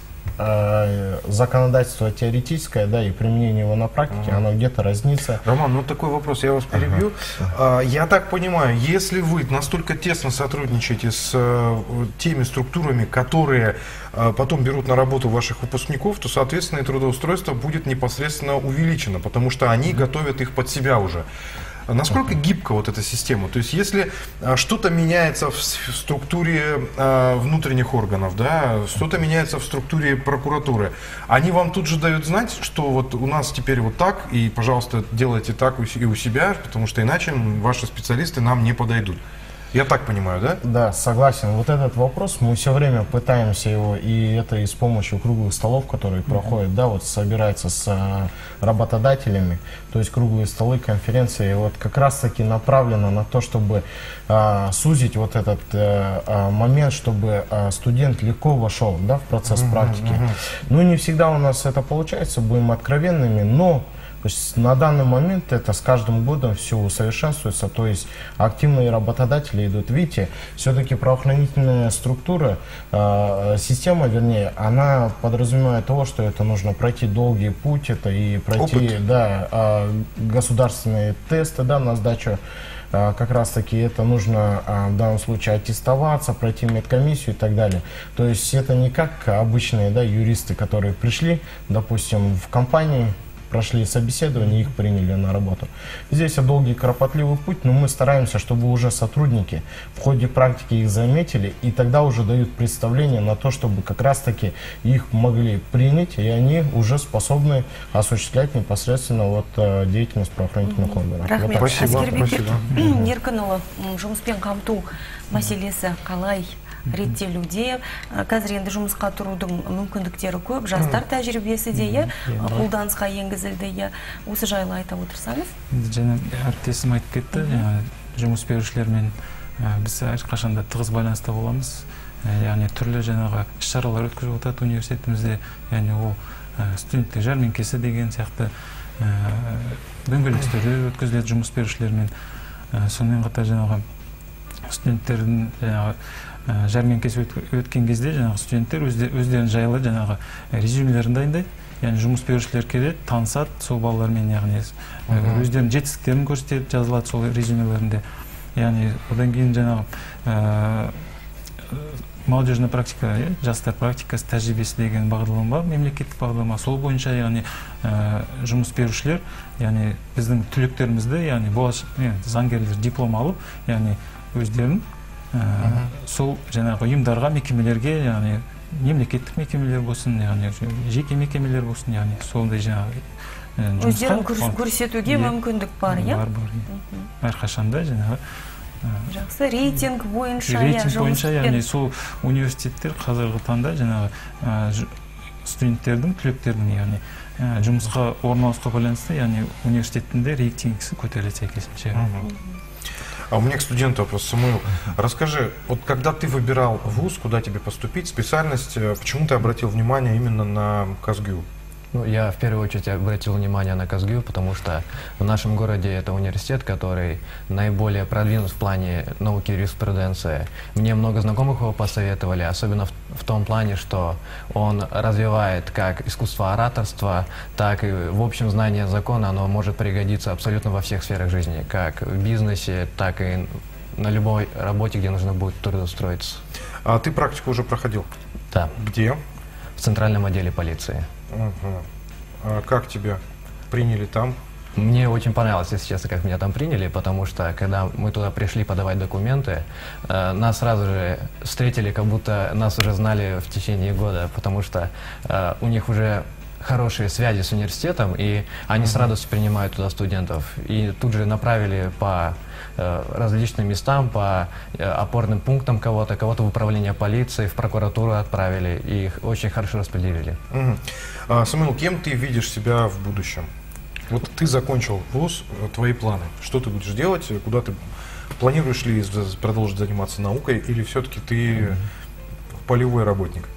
Speaker 15: законодательство теоретическое, да, и применение его на практике, оно где-то разнится.
Speaker 2: Роман, ну такой вопрос, я вас перебью. А, Я так понимаю, если вы настолько тесно сотрудничаете с э, теми структурами, которые э, потом берут на работу ваших выпускников, то, соответственно, и трудоустройство будет непосредственно увеличено, потому что они готовят их под себя уже. Насколько гибка вот эта система? То есть, если а, что-то меняется в, структуре а, внутренних органов, да, что-то меняется в структуре прокуратуры, они вам тут же дают знать, что вот у нас теперь вот так, и, пожалуйста, делайте так и у себя, потому что иначе ваши специалисты нам не подойдут. Я так понимаю, да?
Speaker 15: Да, согласен. Вот этот вопрос мы все время пытаемся его, и это и с помощью круглых столов, которые проходят, да, вот собирается с а, работодателями, то есть круглые столы, конференции, вот как раз-таки направлено на то, чтобы а, сузить вот этот э, а, момент, чтобы а, студент легко вошел, да, в процесс
Speaker 2: Мгм,
Speaker 15: практики. Ну, не всегда у нас это получается, будем откровенными, но то есть на данный момент это с каждым годом все усовершенствуется, то есть активные работодатели идут. Видите, все-таки правоохранительная структура, э, система, вернее, она подразумевает того, что это нужно пройти долгий путь, это и пройти
Speaker 2: Опыт.
Speaker 15: да, э, государственные тесты да, на сдачу а, как раз таки это нужно в данном случае аттестоваться, пройти медкомиссию и так далее. То есть это не как обычные да, юристы, которые пришли, допустим, в компании, прошли собеседование, их приняли на работу. Здесь это долгий кропотливый путь, но мы стараемся, чтобы уже сотрудники в ходе практики их заметили, и тогда уже дают представление на то, чтобы как раз-таки их могли принять, и они уже способны осуществлять непосредственно вот, э, деятельность правоохранительных органов. Вот
Speaker 1: рахмет
Speaker 15: так.
Speaker 1: әскербек еркінұлы м, жұмыспен қамту мәселесі қалай реттелуде Ә, қазір енді жұмысқа тұрудың мүмкіндіктері көп жастар тәжірибесі де иә қолданысқа енгізілді иә осы жайлы айта отырсаңыз.
Speaker 16: Енді жаңа әріптесім айтып кетті жаңағы жұмыс берушілермен біз әрқашанда тығыз байланыста боламыз. Яғни түрлі жаңағы іс шаралар өткізіп жатады университетімізде. Яғни ол студенттер жәрмеңкесі деген сияқты дөңгелек үстелдер өткізіледі жұмыс берушілермен. Сонымен қатар жаңағы студенттердің жаңағы жәрмеңкесі өт- өткен кезде жаңағы студенттер өзде- өздерін жайлы жаңағы резюмелерін дайындайды. Яғни жұмыс берушілер келеді танысады сол балалармен яғни өздерінің жетістіктерін көрсетеді жазылады сол резюмелерінде. Яғни одан кейін жаңағы молодежная практика иә жастар практикасы тәжірибесі деген бағдарлама бар мемлекеттік бағдарлама. Сол бойынша яғни ә, жұмыс берушілер яғни біздің түлектерімізді яғни болашақ заңгерлер диплом алып яғни өздерін ә, сол жаңағы ұйымдарға мекемелерге яғни мемлекеттік мекемелер болсын яғни жеке мекемелер болсын яғни сондай жаңағы
Speaker 1: өздерін көрс- көрсетуге
Speaker 16: Иә.
Speaker 1: мүмкіндік бар иә
Speaker 16: бар бар иә. әрқашанда жаңағы
Speaker 1: жақсы рейтинг бойынша иә
Speaker 16: рейтинг бойынша
Speaker 1: жұмыспен-
Speaker 16: яғни сол университеттер қазіргі таңда жаңағы студенттердің түлектердің яғни жұмысқа орналасуға байланысты яғни университеттің де рейтингісі көтеріледі сәйкесінше
Speaker 2: А у меня к студенту вопрос, Самуил. Расскажи, вот когда ты выбирал вуз, куда тебе поступить, специальность, э, почему ты обратил внимание именно на Казгю?
Speaker 17: Ну, я в первую очередь обратил внимание на Казгю, потому что в нашем городе это университет, который наиболее продвинут в плане науки юриспруденции. Мне много знакомых его посоветовали, особенно в, в том плане, что он развивает как искусство ораторства, так и в общем знание закона, оно может пригодиться абсолютно во всех сферах жизни, как в бизнесе, так и на любой работе, где нужно будет трудоустроиться.
Speaker 2: А ты практику уже проходил?
Speaker 17: Да.
Speaker 2: Где?
Speaker 17: В центральном отделе полиции.
Speaker 2: Угу. А как тебя приняли там?
Speaker 17: Мне очень понравилось, если честно, как меня там приняли, потому что когда мы туда пришли подавать документы, э, нас сразу же встретили, как будто нас уже знали в течение года, потому что э, у них уже хорошие связи с университетом, и они с радостью принимают туда студентов. И тут же направили по э, различным местам, по э, опорным пунктам кого-то, кого-то в управление полиции, в прокуратуру отправили, и их очень хорошо распределили.
Speaker 2: Угу. А, Самуил, кем ты видишь себя в будущем? Вот ты закончил вуз, э, твои планы. Что ты будешь делать, куда ты планируешь ли продолжить заниматься наукой, или все-таки ты полевой работник?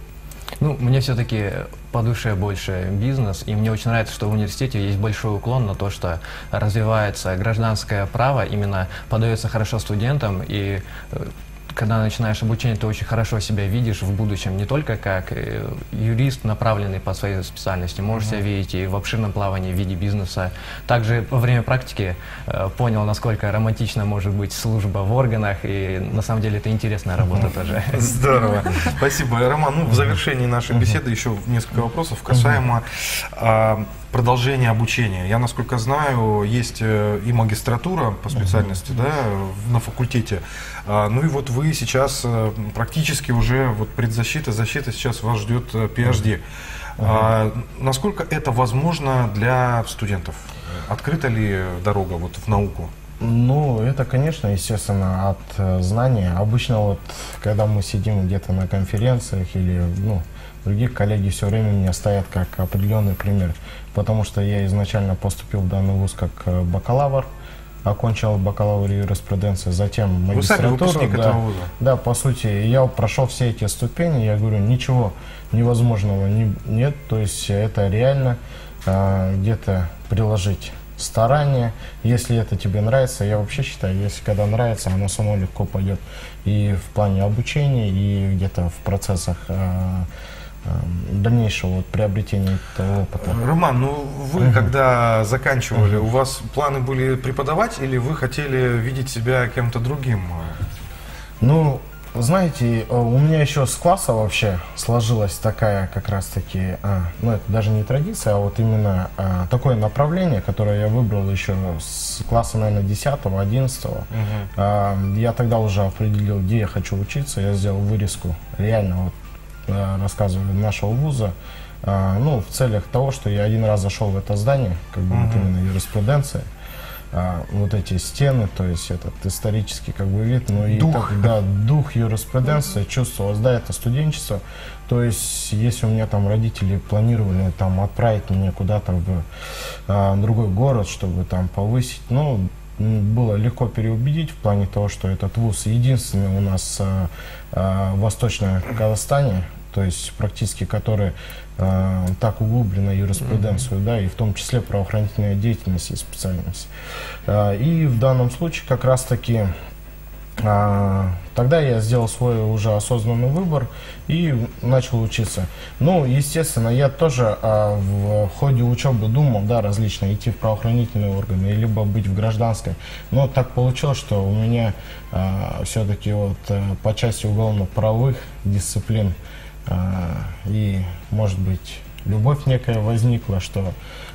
Speaker 17: Ну, мне все-таки по душе больше бизнес, и мне очень нравится, что в университете есть большой уклон на то, что развивается гражданское право, именно подается хорошо студентам, и э, когда начинаешь обучение, ты очень хорошо себя видишь в будущем, не только как э, юрист, направленный по своей специальности, можешь mm-hmm. себя видеть и в обширном плавании в виде бизнеса. Также во время практики э, понял, насколько романтично может быть служба в органах, и на самом деле это интересная работа mm-hmm. тоже.
Speaker 2: Здорово. Спасибо, Роман. Ну, в завершении нашей беседы еще несколько вопросов касаемо а, продолжение обучения. Я, насколько знаю, есть э, и магистратура по специальности, да, на факультете. А, ну и вот вы сейчас э, практически уже вот предзащита, защита сейчас вас ждет э, PhD. А, насколько это возможно для студентов? Открыта ли дорога вот в науку?
Speaker 15: Ну, это, конечно, естественно, от знания. Обычно вот, когда мы сидим где-то на конференциях или, ну, других коллеги все время меня ставят как определенный пример потому что я изначально поступил в данный вуз как э, бакалавр, окончил бакалавр юриспруденции, затем магистратуру.
Speaker 2: Вы сами да, этого вуза?
Speaker 15: Да, по сути, я прошел все эти ступени, я говорю, ничего невозможного не, нет, то есть это реально э, где-то приложить старания, если это тебе нравится, я вообще считаю, если когда нравится, оно само легко пойдет и в плане обучения, и где-то в процессах э, дальнейшего вот, приобретения этого опыта.
Speaker 2: Роман, ну вы угу. когда заканчивали, угу. у вас планы были преподавать или вы хотели видеть себя кем-то другим?
Speaker 15: Ну, знаете, э, у меня еще с класса вообще сложилась такая как раз-таки, а, ну это даже не традиция, а вот именно а, такое направление, которое я выбрал еще с класса, наверное, 10-11. Угу. А, я тогда уже определил, где я хочу учиться, я сделал вырезку, реально вот Э, рассказываю, нашего вуза, э, ну, в целях того, что я один раз зашел в это здание, как бы uh-huh. вот именно юриспруденция, а, вот эти стены, то есть этот исторический как бы вид, ну и дух. Так, да, дух юриспруденции чувствовалось, да, это студенчество, то есть если у меня там родители планировали там отправить меня куда-то в а, другой город, чтобы там повысить, ну, было легко переубедить в плане того, что этот вуз единственный у нас а, а, в Восточном Казахстане, то есть практически который а, так углублена юриспруденцию, mm-hmm. да, и в том числе правоохранительная деятельность и специальность. А, и в данном случае как раз-таки а, тогда я сделал свой уже осознанный выбор и начал учиться. Ну, естественно, я тоже а, в ходе учебы думал, да, различно, идти в правоохранительные органы, либо быть в гражданской. Но так получилось, что у меня а, все-таки вот а, по части уголовно-правовых дисциплин и, может быть, любовь некая возникла, что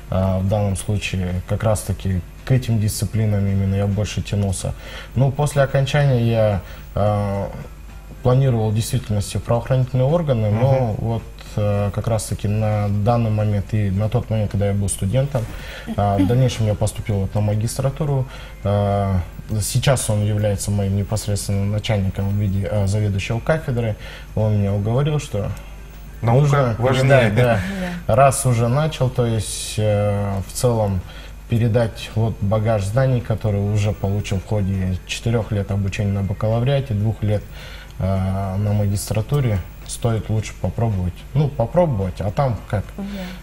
Speaker 15: а, в данном случае как раз-таки к этим дисциплинам именно я больше тянулся. Ну, после окончания я э, планировал в действительности правоохранительные органы, но uh-huh. вот э, как раз-таки на данный момент и на тот момент, когда я был студентом, э, в дальнейшем я поступил вот на магистратуру. Э, сейчас он является моим непосредственным начальником в виде э, заведующего кафедры. Он меня уговорил, что
Speaker 2: Наука
Speaker 15: нужно,
Speaker 2: важнее.
Speaker 15: Да, да. Раз уже начал, то есть э, в целом передать вот багаж знаний, который уже получил в ходе четырех лет обучения на бакалавриате, двух лет э, на магистратуре, стоит лучше попробовать. Ну, попробовать, а там как?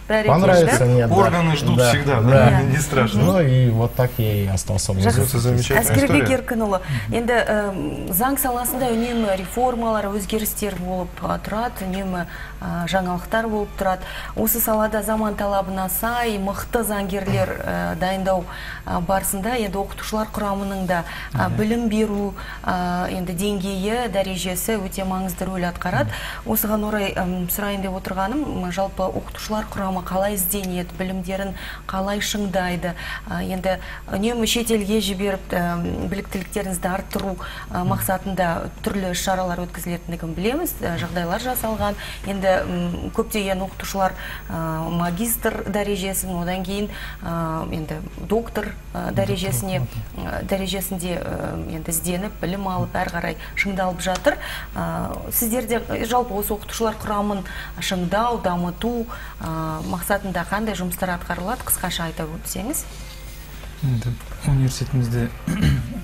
Speaker 1: Бәрекелді.
Speaker 15: Понравится, нет. да.
Speaker 2: Органы ждут всегда, да, не страшно.
Speaker 15: Ну и вот так я и остался в
Speaker 2: Жақсы,
Speaker 15: институте.
Speaker 2: замечательная
Speaker 1: әскербек
Speaker 2: история.
Speaker 1: еркінұлы енді эм, заң саласында үнемі реформалар өзгерістер болып а, тұрады үнемі а, жаңалықтар болып тұрады осы салада заман талабына сай мықты заңгерлер э, дайындау а, барысында енді оқытушылар құрамының да а, білім беру а, енді деңгейі дәрежесі өте маңызды рөл атқарады осыған орай сұрайын деп отырғаным жалпы оқытушылар құрамы қалай ізденеді білімдерін қалай шыңдайды? Енді үнемі шетелге жіберіп біліктіліктеріңізді арттыру мақсатында түрлі іс шаралар өткізілетіндігін білеміз жағдайлар жасалған. Енді көптеген оқытушылар магистр дәрежесін одан кейін енді доктор дәрежесіне дәрежесінде енді ізденіп білім алып әрі қарай шыңдалып жатыр. Сіздерде жалпы осы оқытушылар құрамын шыңдау дамыту а, мақсатында қандай жұмыстар атқарылады? Қысқаша айта өтсеңіз.
Speaker 16: Енді университетімізде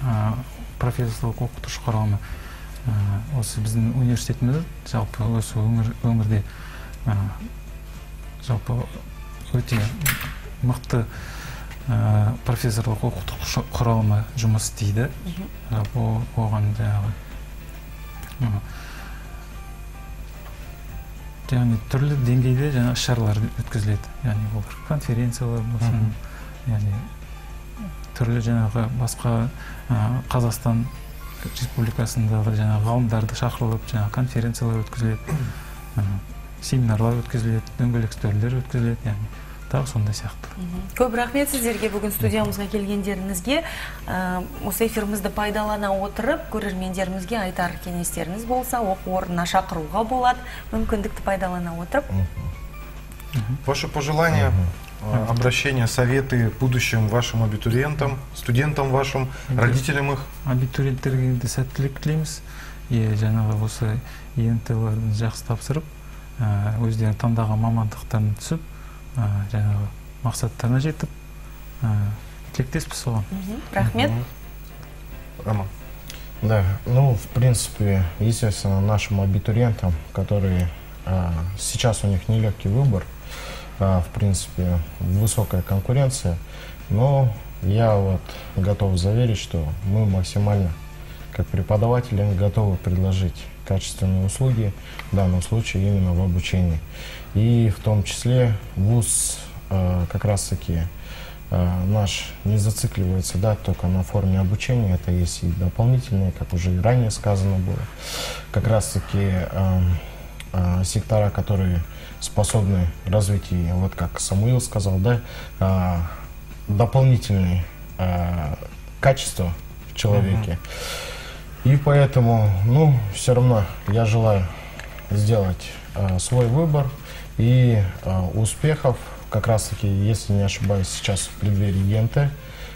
Speaker 16: а, профессорлық оқытушы құрамы а, осы біздің университетіміз жалпы осы өңір, өңірде а, жалпы өте мықты а, профессорлық оқытушы құрамы жұмыс істейді. Жалпы оған жаңағы яғни түрлі деңгейде жаңа іс шаралар өткізіледі яғни ол конференциялар болсын яғни түрлі жаңағы басқа ә, қазақстан республикасындағы жаңағы ғалымдарды шақырылып жаңағы конференциялар өткізіледі ә, семинарлар өткізіледі дөңгелек үстелдер өткізіледі яғни тағы сондай сияқты.
Speaker 1: Көп рахмет сіздерге. Бүгін студиямызға келгендеріңізге Ә, осы эфирімізді пайдалана отырып көрермендерімізге айтар кеңестеріңіз болса оқу орнына шақыруға болады. Мүмкіндікті пайдалана отырып.
Speaker 2: Ваши пожелания, э, обращения, советы будущим вашим абитуриентам, студентам вашим, родителям их?
Speaker 16: абитуриенттерге де сәттілік тілейміз. И жаңағы осы ент жақсы тапсырып өздерінің таңдаған мамандықтарына түсіп жаңағы мақсаттарына жетіп ә, тілектеспіз соған
Speaker 1: рахмет
Speaker 2: Роман.
Speaker 15: Да, ну, в принципе, естественно, нашим абитуриентам, которые а, сейчас у них нелегкий выбор, а, в принципе, высокая конкуренция, но я вот готов заверить, что мы максимально, как преподаватели, готовы предложить качественные услуги, в данном случае именно в обучении. И в том числе ВУЗ а, как раз-таки а, наш не зацикливается да, только на форме обучения, это есть и дополнительные, как уже и ранее сказано было, как раз-таки а, а, сектора, которые способны развить, и вот как Самуил сказал, да, дополнительные качества в человеке. И поэтому, ну, все равно я желаю сделать свой выбор и а, успехов, как раз таки, если не ошибаюсь, сейчас в преддверии ЕНТ,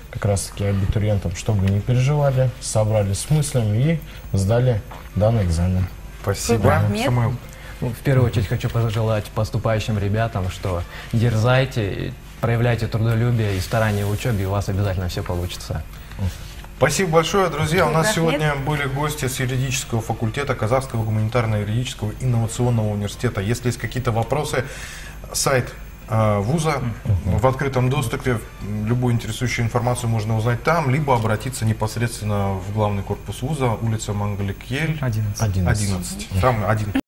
Speaker 15: как раз таки абитуриентам, чтобы не переживали, собрались с мыслями и сдали данный экзамен.
Speaker 2: Спасибо. Самуил.
Speaker 17: Ну, в первую очередь хочу пожелать поступающим ребятам, что дерзайте, проявляйте трудолюбие и старание в учебе, и у вас обязательно все получится.
Speaker 2: Спасибо большое, друзья. У нас сегодня были гости с юридического факультета Казахского гуманитарно-юридического инновационного университета. Если есть какие-то вопросы, сайт э, вуза в открытом доступе. Любую интересующую информацию можно узнать там, либо обратиться непосредственно в главный корпус вуза, улица Мангалик-Ель,
Speaker 16: 11.
Speaker 2: 11. Там один